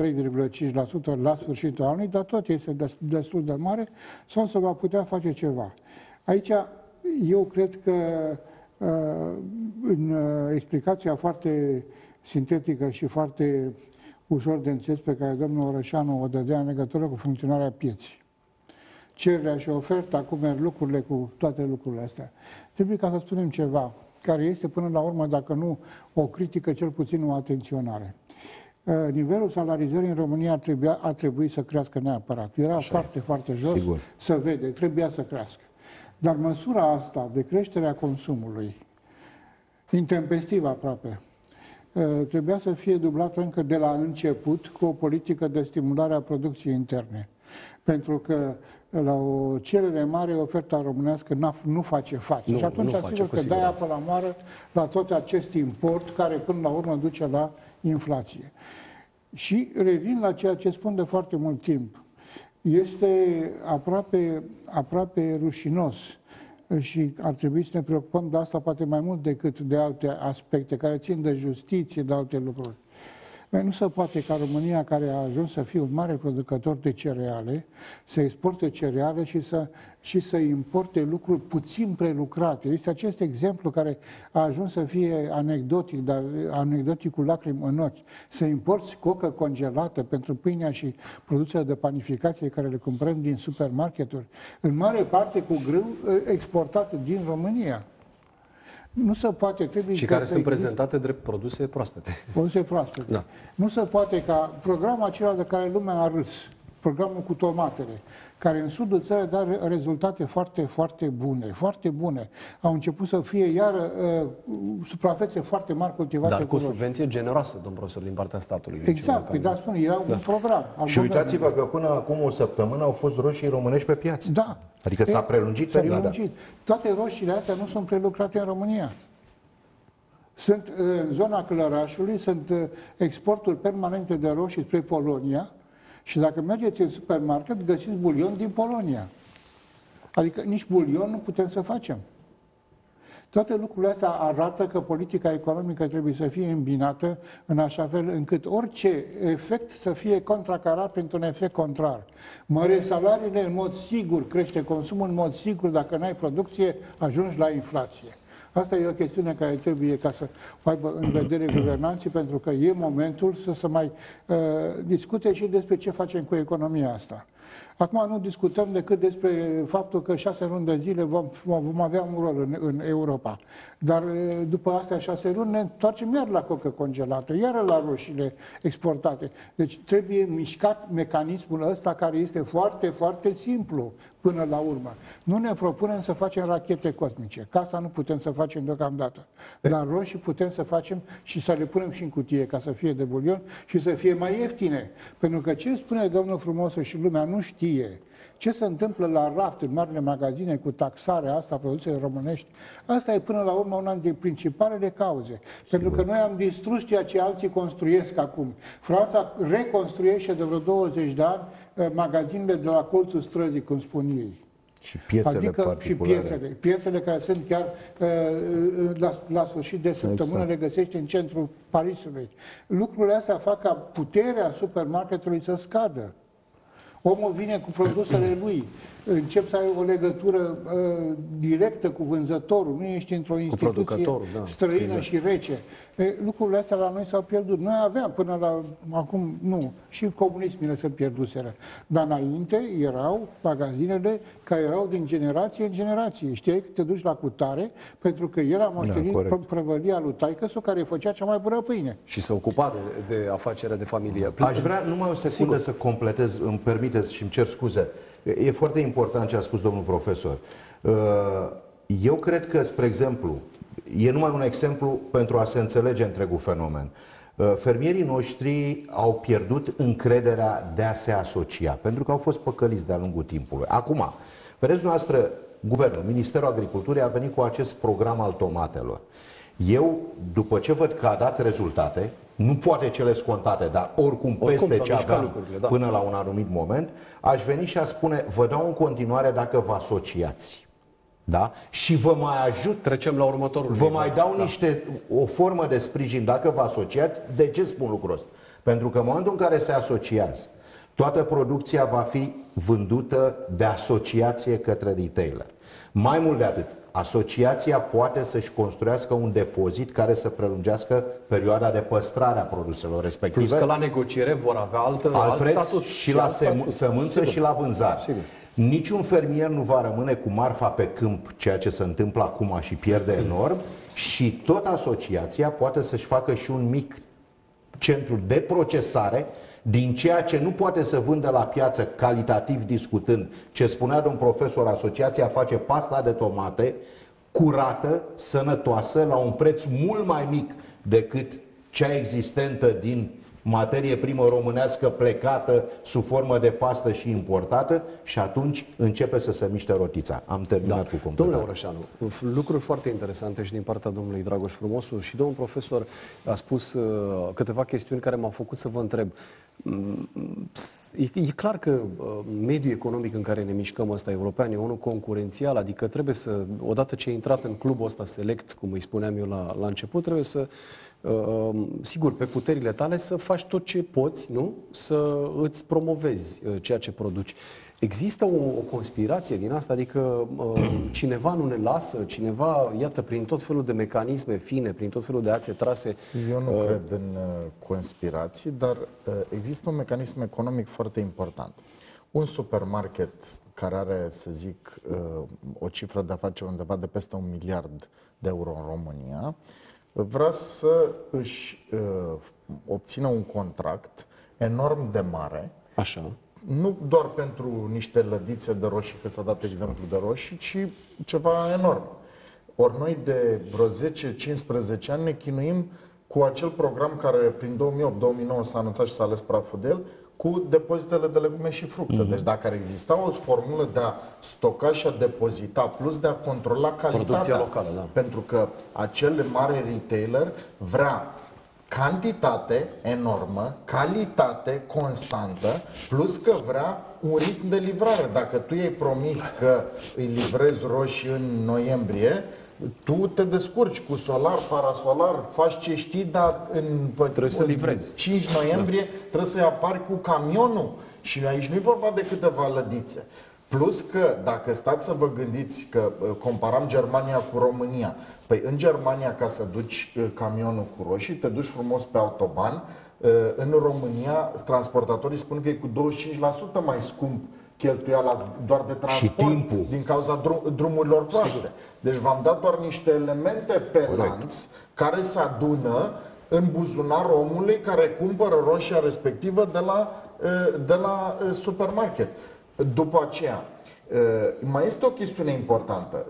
3,5% la sfârșitul anului, dar tot este destul de mare, sau să va putea face ceva. Aici eu cred că uh, în uh, explicația foarte sintetică și foarte ușor de înțeles pe care domnul Orășanu o dădea în legătură cu funcționarea pieții. Cererea și oferta, cum merg lucrurile cu toate lucrurile astea. Trebuie ca să spunem ceva care este până la urmă, dacă nu o critică, cel puțin o atenționare. Uh, nivelul salarizării în România trebuia, a trebuit să crească neapărat. Era Așa foarte, e. foarte jos, Sigur. să vede, trebuia să crească. Dar măsura asta de creștere a consumului, intempestiv aproape, uh, trebuia să fie dublată încă de la început cu o politică de stimulare a producției interne. Pentru că la o cerere mare, oferta românească nu face față. Nu, și atunci, sigur că dai apă la moară la tot acest import care până la urmă duce la inflație. Și revin la ceea ce spun de foarte mult timp. Este aproape, aproape rușinos și ar trebui să ne preocupăm de asta poate mai mult decât de alte aspecte care țin de justiție, de alte lucruri. Bine, nu se poate ca România, care a ajuns să fie un mare producător de cereale, să exporte cereale și să, și să importe lucruri puțin prelucrate. Este acest exemplu care a ajuns să fie anecdotic, dar anecdotic cu lacrimi în ochi. Să importi cocă congelată pentru pâinea și produsele de panificație care le cumpărăm din supermarketuri, în mare parte cu grâu exportate din România. Nu se poate, trebuie Și care sunt prezentate drept produse proaspete. Produse proaspete. Da. Nu se poate ca programul acela de care lumea a râs, programul cu tomatele, care în sudul țării dă rezultate foarte, foarte bune, foarte bune. Au început să fie iar uh, suprafețe foarte mari cultivate Dar cu, cu subvenție generoasă, domn profesor, din partea statului. Exact, păi da, spun, era da. un program. Și uitați-vă că până acum o săptămână au fost roșii românești pe piață. Da. Adică s-a prelungit perioada. Prelungit. Toate roșiile astea nu sunt prelucrate în România. Sunt uh, în zona Clărașului, sunt uh, exporturi permanente de roșii spre Polonia și dacă mergeți în supermarket, găsiți bulion din Polonia. Adică nici bulion nu putem să facem. Toate lucrurile astea arată că politica economică trebuie să fie îmbinată în așa fel încât orice efect să fie contracarat printr-un efect contrar. Măre salariile, în mod sigur, crește consumul, în mod sigur, dacă nu ai producție, ajungi la inflație. Asta e o chestiune care trebuie ca să o aibă în vedere guvernanții, pentru că e momentul să se mai uh, discute și despre ce facem cu economia asta. Acum nu discutăm decât despre faptul că șase luni de zile vom, vom avea un rol în, în Europa. Dar după astea șase luni ne întoarcem iar la cocă congelată, iar la roșiile exportate. Deci trebuie mișcat mecanismul ăsta care este foarte, foarte simplu până la urmă. Nu ne propunem să facem rachete cosmice, că asta nu putem să facem deocamdată. Dar roșii putem să facem și să le punem și în cutie ca să fie de bulion și să fie mai ieftine. Pentru că ce spune domnul frumos și lumea nu știe ce se întâmplă la raft în marile magazine cu taxarea asta produse românești, asta e până la urmă una dintre principalele cauze. Sigur. Pentru că noi am distrus ceea ce alții construiesc acum. Franța reconstruiește de vreo 20 de ani eh, magazinele de la colțul străzii, cum spun ei. Și piețele adică și piețele, piețele care sunt chiar uh, la, la sfârșit de săptămână exact. le găsești în centrul Parisului. Lucrurile astea fac ca puterea supermarketului să scadă. Omul vine cu produsele lui, încep să ai o legătură uh, directă cu vânzătorul, nu ești într-o instituție da, străină exact. și rece. E, lucrurile astea la noi s-au pierdut. Noi aveam până la acum, nu, și comunismile se pierduseră. Dar înainte erau magazinele care erau din generație în generație. Știai că te duci la cutare pentru că era moștenit da, prăvălia lui taicăsu care făcea cea mai bună pâine. Și se ocupa de, de afacerea de familie. Aș vrea numai o secundă Sigur. să completez, îmi permiteți și îmi cer scuze. E foarte important ce a spus domnul profesor. Uh, eu cred că, spre exemplu, e numai un exemplu pentru a se înțelege întregul fenomen. Uh, fermierii noștri au pierdut încrederea de a se asocia, pentru că au fost păcăliți de-a lungul timpului. Acum, vedeți noastră, Guvernul, Ministerul Agriculturii a venit cu acest program al tomatelor. Eu, după ce văd că a dat rezultate, nu poate cele scontate, dar oricum, oricum peste ce aveam da. până la un anumit moment, aș veni și a spune, vă dau în continuare dacă vă asociați. Da? Și vă mai ajut. Trecem la următorul. Vă mai dau da. niște, o formă de sprijin dacă vă asociați. De ce spun lucrul ăsta? Pentru că în momentul în care se asociază, toată producția va fi vândută de asociație către retailer. Mai mult de atât, asociația poate să-și construiască un depozit care să prelungească perioada de păstrare a produselor respective. Plus că la negociere vor avea altă, alt, alt preț statut și la statut. sămânță Sigur. și la vânzare. Sigur. Niciun fermier nu va rămâne cu marfa pe câmp, ceea ce se întâmplă acum și pierde enorm, și tot asociația poate să-și facă și un mic centru de procesare din ceea ce nu poate să vândă la piață calitativ discutând, ce spunea domn profesor, asociația face pasta de tomate curată, sănătoasă, la un preț mult mai mic decât cea existentă din materie primă românească plecată sub formă de pastă și importată și atunci începe să se miște rotița. Am terminat da. cu completarea. Domnule Orășanu, lucruri foarte interesante și din partea domnului Dragoș Frumosu și domnul profesor a spus uh, câteva chestiuni care m-au făcut să vă întreb. Mm, e, e clar că uh, mediul economic în care ne mișcăm ăsta european e unul concurențial, adică trebuie să, odată ce ai intrat în clubul ăsta select, cum îi spuneam eu la, la început, trebuie să Ehm, sigur, pe puterile tale să faci tot ce poți, nu? Să îți promovezi uh, ceea ce produci. Există o, o conspirație din asta, adică ehm, cineva nu ne lasă, cineva, iată, prin tot felul de mecanisme fine, prin tot felul de ațe trase. Eu nu uh, cred în uh, conspirații, dar uh, există un mecanism economic foarte important. Un supermarket care are, să zic, uh, o cifră de afaceri undeva de peste un miliard de euro în România, uh, vrea să își uh, obțină un contract enorm de mare Așa. nu doar pentru niște lădițe de roșii, că s-a dat exemplu de roșii, ci ceva enorm. Ori noi de vreo 10-15 ani ne chinuim cu acel program care prin 2008-2009 s-a anunțat și s-a ales praful de el, cu depozitele de legume și fructe. Mm-hmm. Deci dacă ar exista o formulă de a stoca și a depozita, plus de a controla calitatea, Producția locală, da. pentru că acel mare retailer vrea cantitate enormă, calitate constantă, plus că vrea un ritm de livrare. Dacă tu i-ai promis că îi livrezi roșii în noiembrie, tu te descurci cu solar, parasolar, faci ce știi, dar în trebuie să livrezi. 5 noiembrie da. trebuie să-i apari cu camionul. Și aici nu e vorba de câteva lădițe. Plus că, dacă stați să vă gândiți că uh, comparam Germania cu România, păi în Germania ca să duci uh, camionul cu roșii, te duci frumos pe autoban, uh, în România transportatorii spun că e cu 25% mai scump cheltuiala doar de transport din cauza drum, drumurilor proaste. Sigur. Deci v-am dat doar niște elemente pe Correct. lanț care se adună în buzunar omului care cumpără roșia respectivă de la, de la supermarket. După aceea, mai este o chestiune importantă,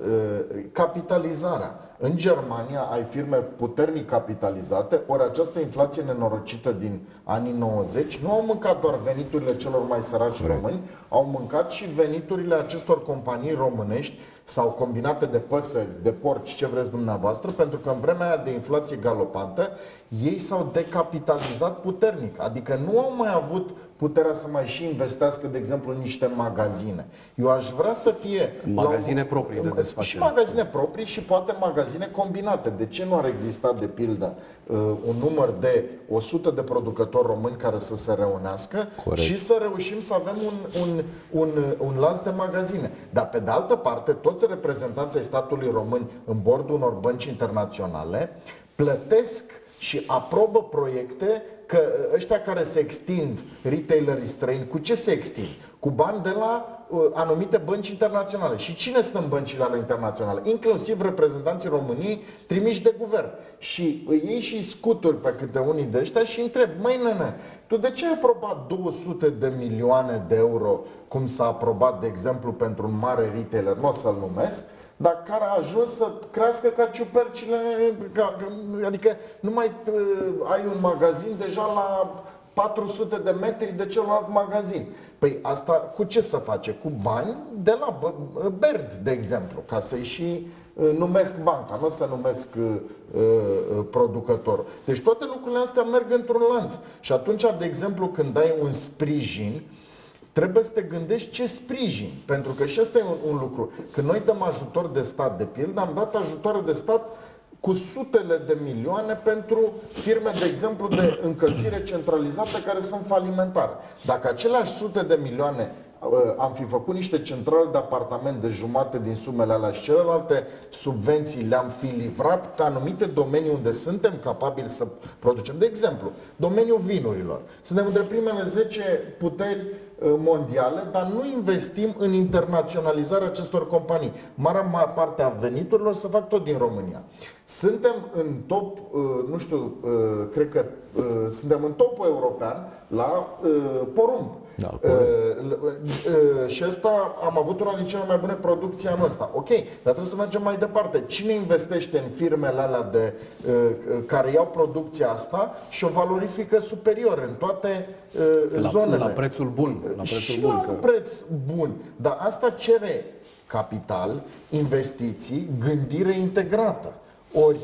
capitalizarea. În Germania ai firme puternic capitalizate, ori această inflație nenorocită din anii 90 nu au mâncat doar veniturile celor mai săraci români, au mâncat și veniturile acestor companii românești sau combinate de păsări, de porci, ce vreți dumneavoastră, pentru că în vremea aia de inflație galopantă, ei s-au decapitalizat puternic. Adică nu au mai avut puterea să mai și investească, de exemplu, în niște magazine. Eu aș vrea să fie... Magazine la, proprii de desfacere. Și magazine proprii și poate magazine combinate. De ce nu ar exista, de pildă, uh, un număr de 100 de producători români care să se reunească Corect. și să reușim să avem un, un, un, un lanț de magazine. Dar, pe de altă parte, toți reprezentanții ai statului român în bordul unor bănci internaționale plătesc și aprobă proiecte că ăștia care se extind, retailerii străini, cu ce se extind? Cu bani de la uh, anumite bănci internaționale. Și cine stă în băncile ale internaționale? Inclusiv reprezentanții României trimiși de guvern. Și îi iei și scuturi pe câte unii de ăștia și întreb, măi nene, tu de ce ai aprobat 200 de milioane de euro, cum s-a aprobat, de exemplu, pentru un mare retailer, nu o să-l numesc, dar care a ajuns să crească ca ciupercile, ca, adică nu mai uh, ai un magazin deja la 400 de metri de celălalt magazin. Păi asta cu ce să face? Cu bani de la Berd, de exemplu, ca să-i și uh, numesc banca, nu să numesc uh, uh, producător. Deci toate lucrurile astea merg într-un lanț. Și atunci, de exemplu, când ai un sprijin, uh, trebuie să te gândești ce sprijin. Pentru că și ăsta e un, un lucru. Când noi dăm ajutor de stat, de pildă, am dat ajutoare de stat cu sutele de milioane pentru firme, de exemplu, de încălzire centralizată care sunt falimentare. Dacă aceleași sute de milioane uh, am fi făcut niște centrale de apartament de jumate din sumele alea și celelalte subvenții le-am fi livrat ca anumite domenii unde suntem capabili să producem. De exemplu, domeniul vinurilor. Suntem între primele 10 puteri Uh, mondiale, dar nu investim în internaționalizarea acestor companii. Marea parte a veniturilor se fac tot din România. Suntem în top, uh, nu știu, uh, cred că suntem în topul european la porumb. Da, și asta am avut una din cele mai bune producții anul ăsta. Ok, dar trebuie să mergem mai departe. Cine investește în firmele alea de, care iau producția asta și o valorifică superior în toate la, zonele? La prețul bun. La prețul și bun, la că... un preț bun. Dar asta cere capital, investiții, gândire integrată. Ori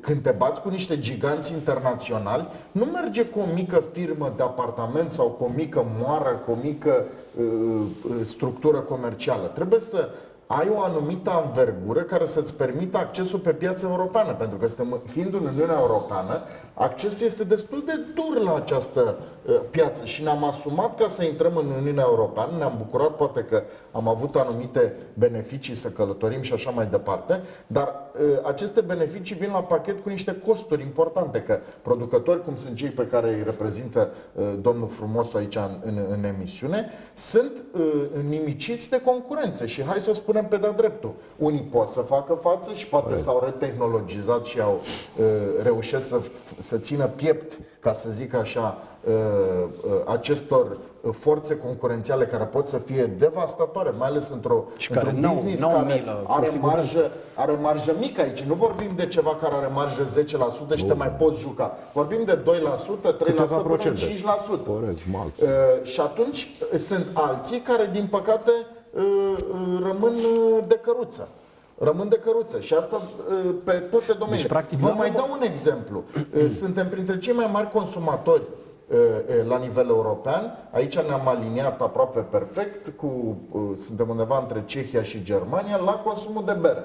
când te bați cu niște giganți internaționali, nu merge cu o mică firmă de apartament sau cu o mică moară, cu o mică uh, structură comercială. Trebuie să ai o anumită anvergură care să-ți permită accesul pe piața europeană. Pentru că suntem, fiind în Uniunea Europeană, accesul este destul de dur la această uh, piață și ne-am asumat ca să intrăm în Uniunea Europeană, ne-am bucurat poate că am avut anumite beneficii să călătorim și așa mai departe, dar uh, aceste beneficii vin la pachet cu niște costuri importante, că producători, cum sunt cei pe care îi reprezintă uh, domnul Frumos aici în, în, în emisiune, sunt uh, nimiciți de concurență și hai să o spunem pe de dreptul. Unii pot să facă față și poate s-au retehnologizat și au uh, reușit să, să țină piept, ca să zic așa, uh, uh, acestor forțe concurențiale care pot să fie devastatoare, mai ales într-o, și într-un care business n-au, care milă, are, marjă, are marjă mică aici. Nu vorbim de ceva care are marjă 10% și te mai poți juca. Vorbim de 2%, 3%, până procente. 5%. Corect, uh, și atunci sunt alții care, din păcate, uh, uh, rămân uh, de căruță. Rămân de căruță și asta uh, pe toate domeniile. Deci, practic, Vă mai dau un exemplu. Uh, suntem printre cei mai mari consumatori la nivel european. Aici ne-am aliniat aproape perfect cu, suntem undeva între Cehia și Germania, la consumul de bere.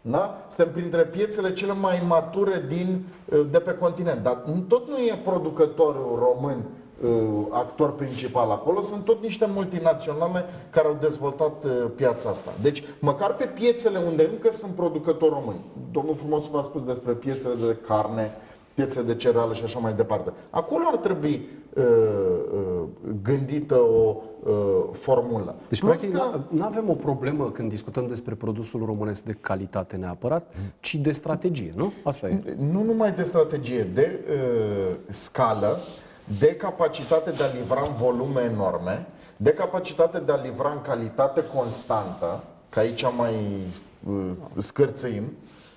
Da? Suntem printre piețele cele mai mature din, de pe continent. Dar tot nu e producătorul român actor principal acolo, sunt tot niște multinaționale care au dezvoltat piața asta. Deci, măcar pe piețele unde încă sunt producători români, domnul frumos v-a spus despre piețele de carne, piețe de cereale și așa mai departe. Acolo ar trebui uh, uh, gândită o uh, formulă. Deci, Plus practic, că... nu avem o problemă când discutăm despre produsul românesc de calitate neapărat, ci de strategie, nu? Asta e. Nu numai de strategie, de uh, scală, de capacitate de a livra în volume enorme, de capacitate de a livra în calitate constantă, că aici mai uh, scârțăim,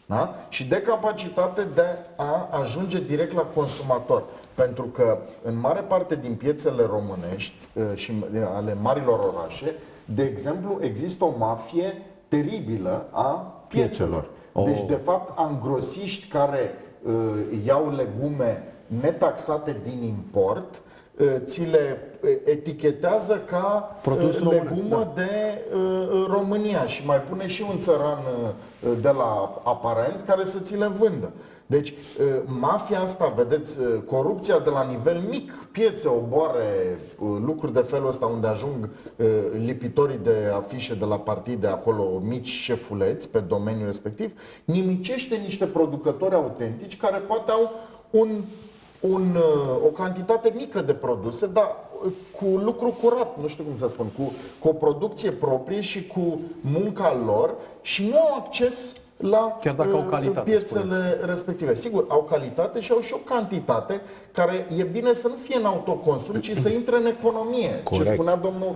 da? Și de capacitate de a ajunge direct la consumator. Pentru că în mare parte din piețele românești uh, și ale marilor orașe, de exemplu, există o mafie teribilă a piețelor. Oh. Deci, de fapt, angrosiști care uh, iau legume netaxate din import, uh, ți le uh, etichetează ca Produs legumă românesc, da. de uh, România și mai pune și un țăran uh, de la aparent care să ți le vândă. Deci, mafia asta, vedeți, corupția de la nivel mic, piețe, oboare, lucruri de felul ăsta unde ajung lipitorii de afișe de la partide acolo, mici șefuleți pe domeniul respectiv, nimicește niște producători autentici care poate au un un, o cantitate mică de produse, dar cu lucru curat, nu știu cum să spun, cu, cu o producție proprie și cu munca lor și nu au acces la Chiar dacă au uh, calitate, piețele spuneți. respective. Sigur, au calitate și au și o cantitate care e bine să nu fie în autoconsum, ci să intre în economie. Corect. Ce spunea domnul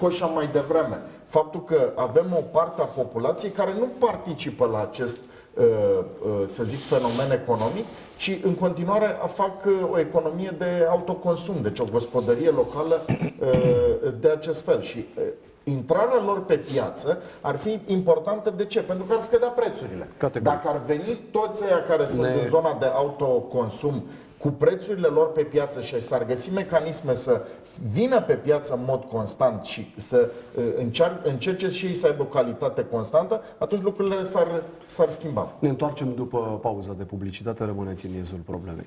Coșa mai devreme. Faptul că avem o parte a populației care nu participă la acest uh, uh, să zic, fenomen economic, ci în continuare fac o economie de autoconsum, deci o gospodărie locală de acest fel. Și intrarea lor pe piață ar fi importantă. De ce? Pentru că ar scădea prețurile. Categoric. Dacă ar veni toți aia care sunt ne... în zona de autoconsum cu prețurile lor pe piață și s-ar găsi mecanisme să vină pe piață în mod constant și să uh, încear, încerce și ei să aibă o calitate constantă, atunci lucrurile s-ar, s-ar schimba. Ne întoarcem după pauza de publicitate, rămâneți în miezul problemei.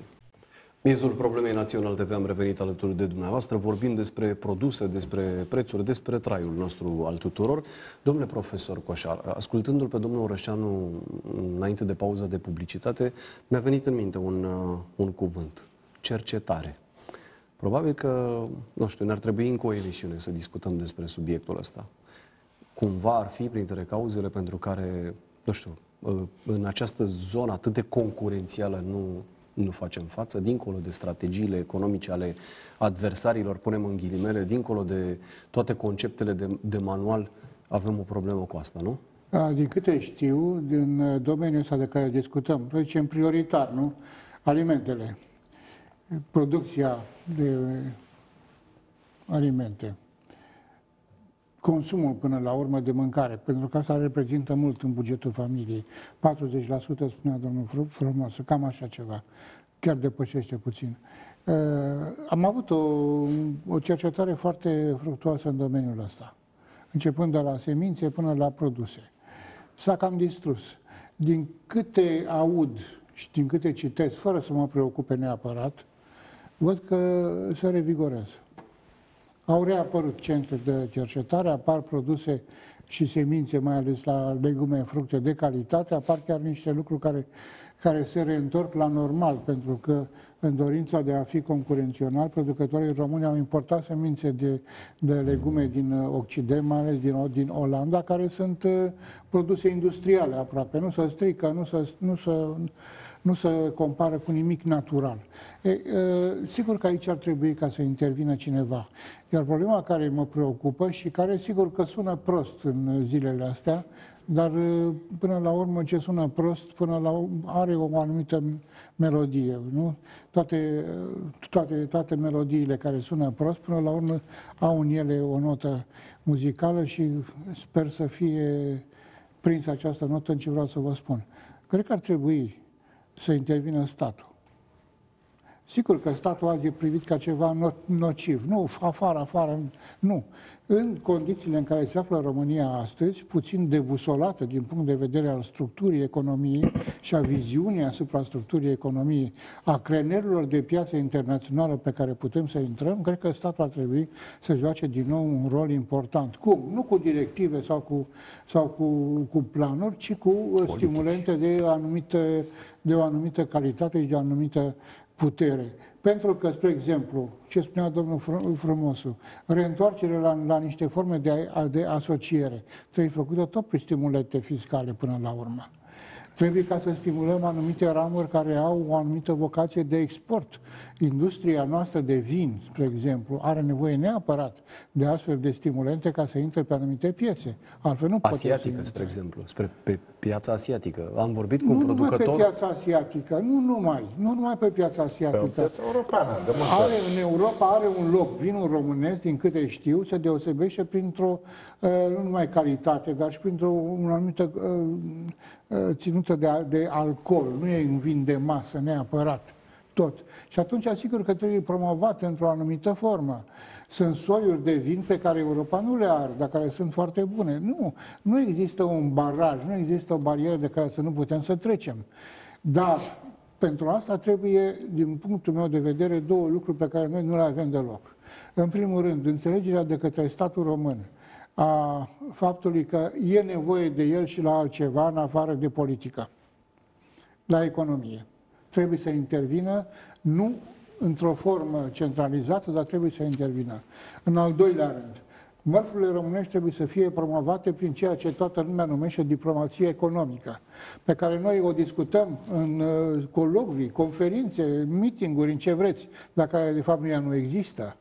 Miezul problemei naționale TV am revenit alături de dumneavoastră, vorbind despre produse, despre prețuri, despre traiul nostru al tuturor. Domnule profesor Coșar, ascultându-l pe domnul Orășanu înainte de pauza de publicitate, mi-a venit în minte un, uh, un cuvânt, cercetare. Probabil că, nu știu, ne-ar trebui încă o emisiune să discutăm despre subiectul ăsta. Cumva ar fi printre cauzele pentru care, nu știu, uh, în această zonă atât de concurențială nu nu facem față, dincolo de strategiile economice ale adversarilor, punem în ghilimele, dincolo de toate conceptele de, de manual, avem o problemă cu asta, nu? Da, din câte știu, din domeniul ăsta de care discutăm, să zicem prioritar, nu? Alimentele, producția de alimente, consumul până la urmă de mâncare, pentru că asta reprezintă mult în bugetul familiei. 40% spunea domnul Frumos, cam așa ceva. Chiar depășește puțin. Uh, am avut o, o cercetare foarte fructuoasă în domeniul ăsta, începând de la semințe până la produse. S-a cam distrus. Din câte aud și din câte citesc, fără să mă preocupe neapărat, văd că se revigorează. Au reapărut centre de cercetare, apar produse și semințe, mai ales la legume, fructe de calitate, apar chiar niște lucruri care, care se reîntorc la normal, pentru că în dorința de a fi concurențional, producătorii români au importat semințe de, de legume din Occident, mai ales din, din Olanda, care sunt uh, produse industriale aproape. Nu se strică, nu se, nu se nu se compară cu nimic natural. E, e, sigur că aici ar trebui ca să intervină cineva. Iar problema care mă preocupă și care sigur că sună prost în zilele astea, dar până la urmă ce sună prost, până la urmă are o anumită melodie, nu? Toate, toate, toate melodiile care sună prost, până la urmă au în ele o notă muzicală și sper să fie prins această notă în ce vreau să vă spun. Cred că ar trebui să intervină statul. Sigur că statul azi e privit ca ceva nociv. Nu, afară, afară, nu. În condițiile în care se află România astăzi, puțin debusolată din punct de vedere al structurii economiei și a viziunii asupra structurii economiei, a crenerilor de piață internațională pe care putem să intrăm, cred că statul ar trebui să joace din nou un rol important. Cum? Nu cu directive sau cu, sau cu, cu planuri, ci cu Politici. stimulente de, anumite, de o anumită calitate și de o anumită putere. Pentru că, spre exemplu, ce spunea domnul Frumosu, reîntoarcerea la, la niște forme de, de asociere trebuie făcută tot prin stimulente fiscale până la urmă. Trebuie ca să stimulăm anumite ramuri care au o anumită vocație de export. Industria noastră de vin, spre exemplu, are nevoie neapărat de astfel de stimulente ca să intre pe anumite piețe. Altfel nu Asiatică, spre exemplu, spre pe piața asiatică. Am vorbit cu nu un producător... Nu numai pe piața asiatică, nu numai, nu numai pe piața asiatică. Pe piața europeană, de are, În Europa are un loc, vinul românesc, din câte știu, se deosebește printr-o, uh, nu numai calitate, dar și printr-o anumită uh, Uh, ținută de, de alcool, nu e un vin de masă neapărat, tot. Și atunci asigur că trebuie promovat într-o anumită formă. Sunt soiuri de vin pe care Europa nu le are, dar care sunt foarte bune. Nu, nu există un baraj, nu există o barieră de care să nu putem să trecem. Dar pentru asta trebuie, din punctul meu de vedere, două lucruri pe care noi nu le avem deloc. În primul rând, înțelegerea de către statul român a faptului că e nevoie de el și la altceva în afară de politică, la economie. Trebuie să intervină, nu într-o formă centralizată, dar trebuie să intervină. În al doilea rând, mărfurile românești trebuie să fie promovate prin ceea ce toată lumea numește diplomație economică, pe care noi o discutăm în uh, colocvii, conferințe, meeting-uri, în ce vreți, dar care de fapt nu există.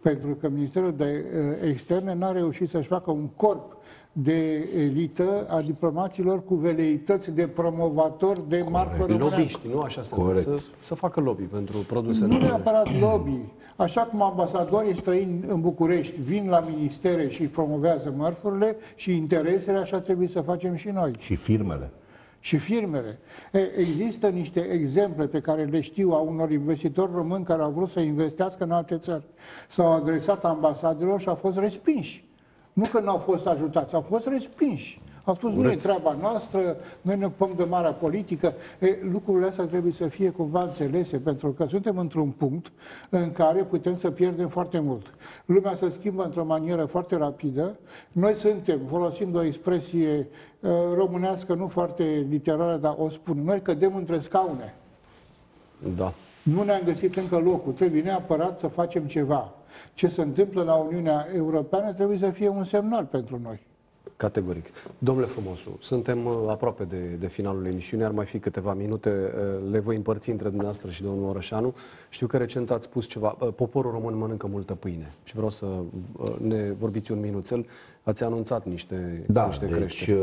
Pentru că Ministerul de eh, Externe n-a reușit să-și facă un corp de elită a diplomaților cu veleități de promovator de marfă Lobiști, nu? Așa să, să, să facă lobby pentru produse Nu neapărat lobby. Așa cum ambasadorii străini în București vin la ministere și promovează mărfurile și interesele, așa trebuie să facem și noi. Și firmele și firmele. Există niște exemple pe care le știu a unor investitori români care au vrut să investească în alte țări. S-au adresat ambasadelor și au fost respinși. Nu că nu au fost ajutați, au fost respinși. Au spus, Urât. nu e treaba noastră, noi ne ocupăm de marea politică. E, lucrurile astea trebuie să fie cumva înțelese, pentru că suntem într-un punct în care putem să pierdem foarte mult. Lumea se schimbă într-o manieră foarte rapidă. Noi suntem, folosind o expresie uh, românească, nu foarte literară, dar o spun, noi cădem între scaune. Da. Nu ne-am găsit încă locul. Trebuie neapărat să facem ceva. Ce se întâmplă la Uniunea Europeană trebuie să fie un semnal pentru noi. Categoric. Domnule Frumosu, suntem uh, aproape de, de finalul emisiunii, ar mai fi câteva minute, uh, le voi împărți între dumneavoastră și domnul Orășanu. Știu că recent ați spus ceva, uh, poporul român mănâncă multă pâine și vreau să ne vorbiți un minuțel. Ați anunțat niște, da, niște deci, creșteri.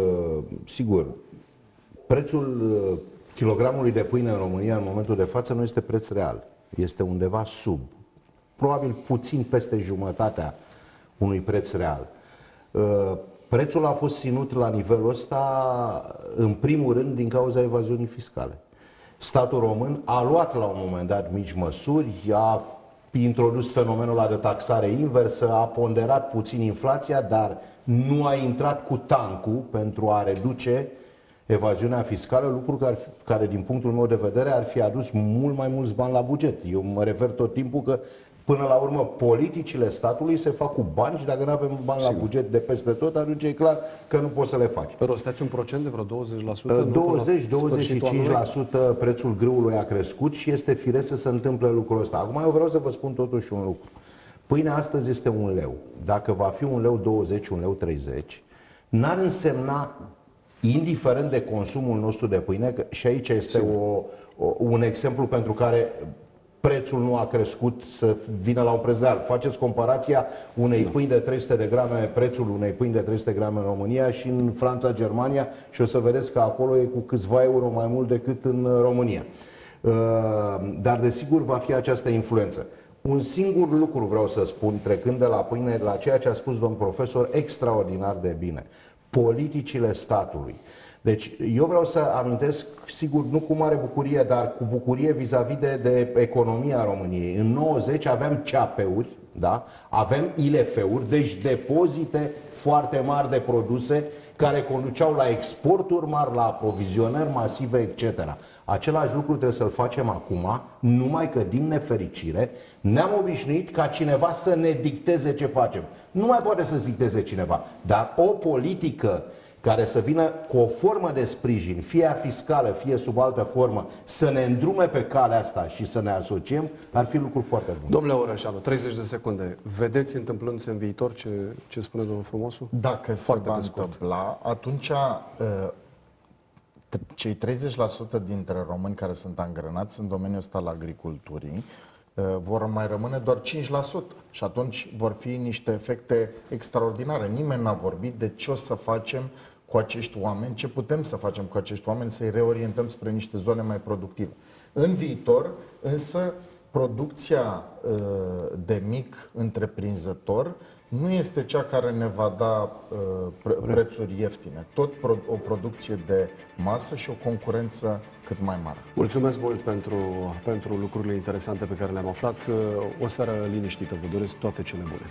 sigur, prețul kilogramului de pâine în România în momentul de față nu este preț real, este undeva sub, probabil puțin peste jumătatea unui preț real. Prețul a fost ținut la nivelul ăsta, în primul rând, din cauza evaziunii fiscale. Statul român a luat la un moment dat mici măsuri, a introdus fenomenul de taxare inversă, a ponderat puțin inflația, dar nu a intrat cu tancul pentru a reduce evaziunea fiscală, lucru care, care, din punctul meu de vedere, ar fi adus mult mai mulți bani la buget. Eu mă refer tot timpul că Până la urmă, politicile statului se fac cu bani și dacă nu avem bani Sigur. la buget de peste tot, atunci e clar că nu poți să le faci. Dar rostați un procent de vreo 20-25% prețul grâului a crescut și este firesc să se întâmple lucrul ăsta. Acum eu vreau să vă spun totuși un lucru. Pâinea astăzi este un leu. Dacă va fi un leu 20, un leu 30, n-ar însemna, indiferent de consumul nostru de pâine, că și aici este o, un exemplu pentru care prețul nu a crescut să vină la un preț real. Faceți comparația unei pâini de 300 de grame, prețul unei pâini de 300 de grame în România și în Franța, Germania și o să vedeți că acolo e cu câțiva euro mai mult decât în România. Uh, dar desigur va fi această influență. Un singur lucru vreau să spun, trecând de la pâine la ceea ce a spus domn profesor, extraordinar de bine. Politicile statului. Deci eu vreau să amintesc, sigur, nu cu mare bucurie, dar cu bucurie vis-a-vis -vis de, de economia României. În 90 aveam ceapeuri, da? avem ILF-uri, deci depozite foarte mari de produse care conduceau la exporturi mari, la aprovizionări masive, etc. Același lucru trebuie să-l facem acum, numai că, din nefericire, ne-am obișnuit ca cineva să ne dicteze ce facem. Nu mai poate să dicteze cineva, dar o politică care să vină cu o formă de sprijin, fie fiscală, fie sub altă formă, să ne îndrume pe calea asta și să ne asociem, ar fi lucru foarte bun. Domnule Orășanu, 30 de secunde. Vedeți întâmplându-se în viitor ce, ce spune domnul Frumosu? Dacă foarte se va întâmpla, atunci uh, cei 30% dintre români care sunt angrenați în domeniul ăsta al agriculturii uh, vor mai rămâne doar 5% și atunci vor fi niște efecte extraordinare. Nimeni n-a vorbit de ce o să facem cu acești oameni, ce putem să facem cu acești oameni, să-i reorientăm spre niște zone mai productive. În viitor, însă, producția uh, de mic întreprinzător nu este cea care ne va da uh, prețuri ieftine. Tot o producție de masă și o concurență cât mai mare. Mulțumesc mult pentru, pentru lucrurile interesante pe care le-am aflat. O seară liniștită, vă doresc toate cele bune.